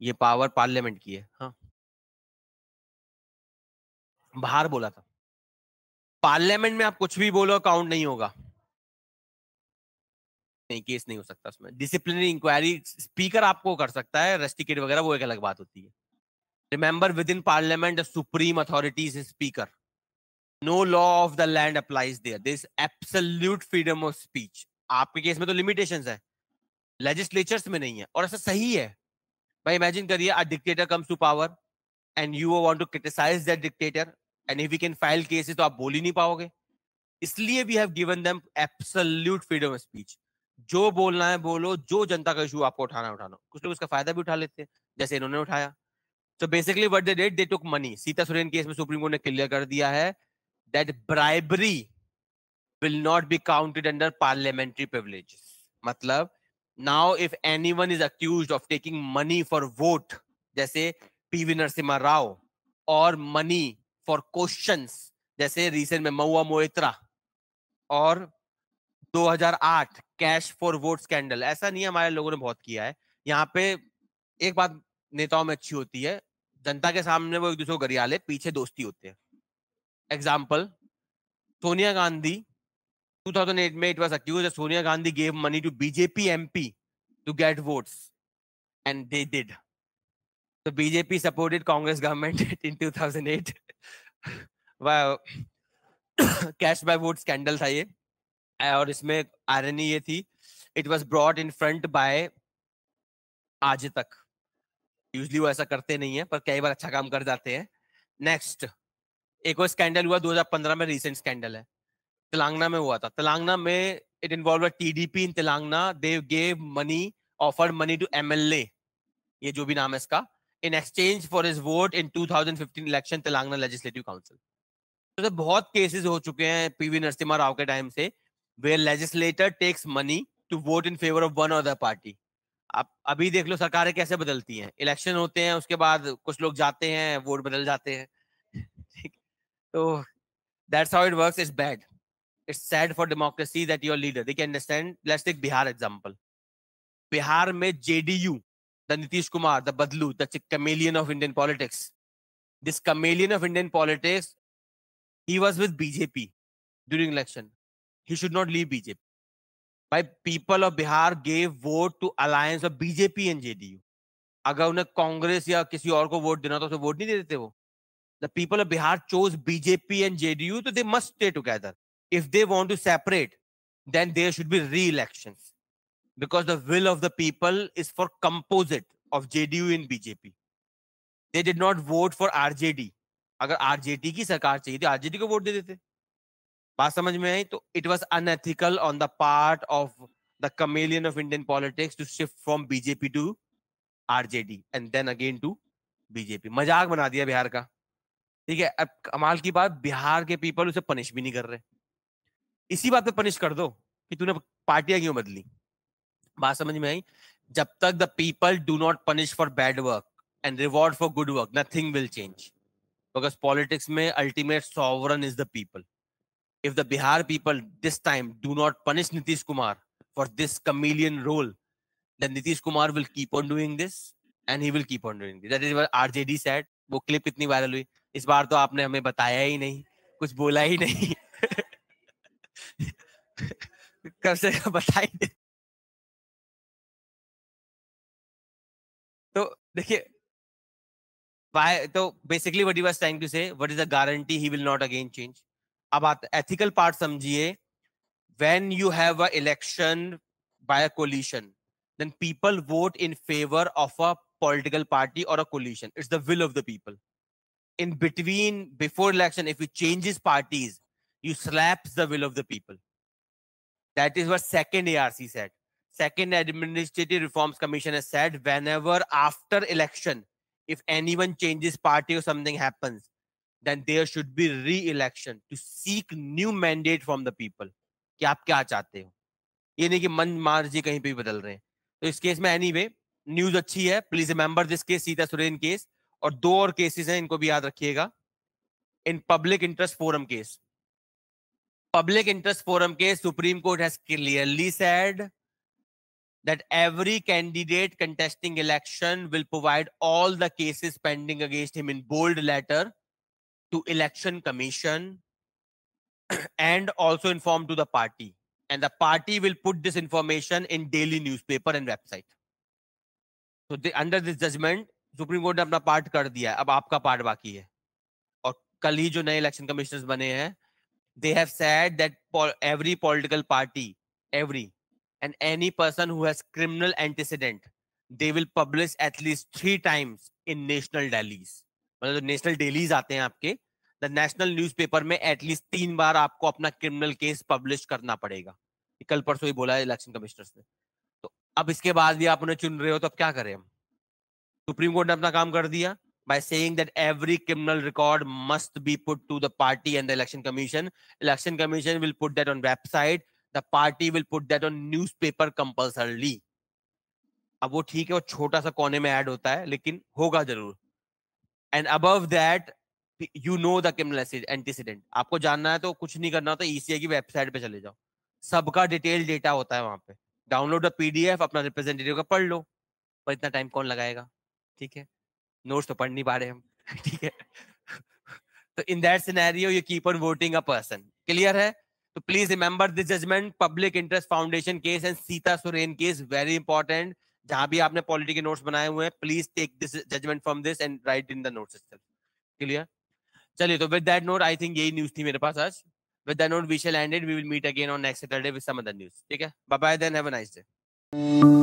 ये पावर पार्लियामेंट की है हाँ। बाहर बोला था। पार्लियामेंट में आप कुछ भी बोलो काउंट नहीं होगा। नहीं केस नहीं हो सकता उसमें। डिसिप्लिनरी इंक्वायरी स्पीकर आपको कर सकता है रेस्टिकेट वगैरह वो एक अलग बात होती है। Remember, within parliament, the supreme authority is speaker. No law of the land applies there. There's absolute freedom of speech. आपके केस में तो लिमिटेशंस है लेजिस्लेचर्स में नहीं है और ऐसा सही है भाई इमेजिन करिए a dictator comes to power and you want to criticise that dictator and if you can file cases तो आप बोल ही नहीं पाओगे इसलिए we have given them absolute freedom of speech जो बोलना है बोलो जो जनता का इशू आपको उठाना उठाना कुछ लोग उसका फ़ायदा भी उठा लेते हैं जैसे इन्होंने उठाया So basically what they did, they took money. Sita Soren case में सुप्रीम कोर्ट ने क्लियर कर दिया है that bribery will not be counted under parliamentary privileges. मतलब now if anyone is accused of taking money for vote, जैसे PV Narasimha Rao और money for questions जैसे recent में महुआ मोइत्रा और 2008 कैश फॉर वोट स्कैंडल ऐसा नहीं हमारे लोगों ने बहुत किया है यहाँ पे एक बात नेताओं में अच्छी होती है जनता के सामने वो एक दूसरे को गरियाले, पीछे दोस्ती होते हैं। एग्ज़ाम्पल सोनिया गांधी 2008 में it was accuse Sonia Gandhi gave money to BJP MP to get votes and they did तो BJP supported Congress government in 2008 cash buy vote scandal था ये। और इसमें आयरनी ये थी it was brought in front by Aaj Tak. Usually वो ऐसा करते नहीं है, पर कई बार अच्छा काम कर जाते हैं। नेक्स्ट, एक और स्कैंडल हुआ 2015 में रीसेंट स्कैंडल है। तेलंगाना में हुआ था। तेलंगाना में it involve TDP in Telangana they gave money offered money to MLA ये जो भी नाम है इसका in exchange for is vote in 2015 election Telangana legislative council तो बहुत केसेस हो चुके हैं पीवी नरसिम्हा राव के टाइम से where legislator takes money to vote in favour of one other party आप अभी देख लो सरकारें कैसे बदलती हैं। इलेक्शन होते हैं, उसके बाद कुछ लोग जाते हैं, वोट बदल जाते हैं। (laughs) तो that's how it works is bad it's sad for democracy that your leader they can understand let's take Bihar example Bihar में JDU the Nitish Kumar the बदलू the of Indian politics this chameleon of Indian politics he was with BJP during election he should not leave BJP भाई people of Bihar gave vote to alliance of BJP and JDU अगर उन्हें कांग्रेस या किसी और को vote देना तो उसे वोट नहीं दे देते वो। The people of Bihar chose BJP and JDU तो they must stay together if they want to separate then there should be re election because the will of the people is for composite of JDU in BJP they did not vote for RJD अगर RJD की सरकार चाहिए तो RJD को वोट दे देते। दे दे. बात समझ में आई? तो it was unethical on the part of the chameleon of Indian politics to shift from BJP to RJD and then again to BJP मज़ाक बना दिया बिहार का। ठीक है? अब कमाल की बात, बिहार के पीपल उसे पनिश भी नहीं कर रहे। इसी बात पे पनिश कर दो कि तूने पार्टियाँ क्यों बदली? बात समझ में आई? जब तक the people do not punish for bad work and reward for good work nothing will change because politics में ultimate sovereign is the people if the Bihar people this time do not punish Nitish Kumar for this chameleon role, then Nitish Kumar will keep on doing this and he will keep on doing this. That is what RJD said. वो clip इतनी viral हुई इस बार तो आपने हमें बताया ही नहीं कुछ बोला ही नहीं कब से बताई तो देखिए तो basically what he was trying to say what is the guarantee he will not again change अब आप एथिकल पार्ट समझिए when you have a election by a coalition then people vote in favour of a political party और a coalition it's the will of the people in between before election if you changes parties you slaps the will of the people that is what second arc said second administrative reforms commission has said whenever after election if anyone changes party or something happens then there should be re-election to seek new mandate from the people कि आप क्या चाहते हो? ये नहीं कि मन मार जी कहीं पर भी बदल रहे हैं। तो इस केस में एनी वे न्यूज़ अच्छी है please remember this case Sita Soren case और दो और केसेस हैं, इनको भी याद रखिएगा। In public interest forum case public interest forum case supreme court has clearly said that every candidate contesting election will provide all the cases pending against him in bold letter to election commission and also inform to the party and the party will put this information in daily newspaper and website so they, under this judgment supreme court ने अपना part कर दिया अब आपका part बाकी है और कल ही जो नए इलेक्शन कमिश्नर बने हैं they have said that every political party every and any person who has criminal antecedent they will publish at least three times in national dailies मतलब नेशनल डेलीज आते हैं आपके द नेशनल न्यूज़पेपर में at least तीन बार आपको अपना criminal case publish करना पड़ेगा कल परसों ही बोला है इलेक्शन कमिश्नर ने तो अब इसके बाद भी आप उन्हें चुन रहे हो तो अब क्या करें हम सुप्रीम कोर्ट ने अपना काम कर दिया by saying that every criminal record must be put to the party and the election commission election commission will put that on website the party will put that on newspaper compulsorily अब वो ठीक है वो छोटा सा कोने में add होता है लेकिन होगा ज़रूर and above that you know the criminal antecedent आपको जानना है तो कुछ नहीं करना होता ईसीआई की वेबसाइट पे चले जाओ। सबका डिटेल डेटा होता है वहाँ पे। डाउनलोड पीडीएफ अपना रिप्रेजेंटेटिव का पढ़ लो। पर इतना टाइम कौन लगाएगा? ठीक है? नोट्स तो पढ़ नहीं पा रहे हम। (laughs) ठीक है? (laughs) तो in that scenario you keep on voting a person clear है? तो please remember this judgment public interest foundation case and Sita Soren case very important जहाँ भी आपने पॉलिटी के नोट्स बनाए हुए हैं please take this judgment from this and write in the notes clear चलिए तो with that note I think यही न्यूज़ थी मेरे पास आज। With that note we shall ended we will meet again on next Saturday with some other news ठीक है? Bye bye then have a nice day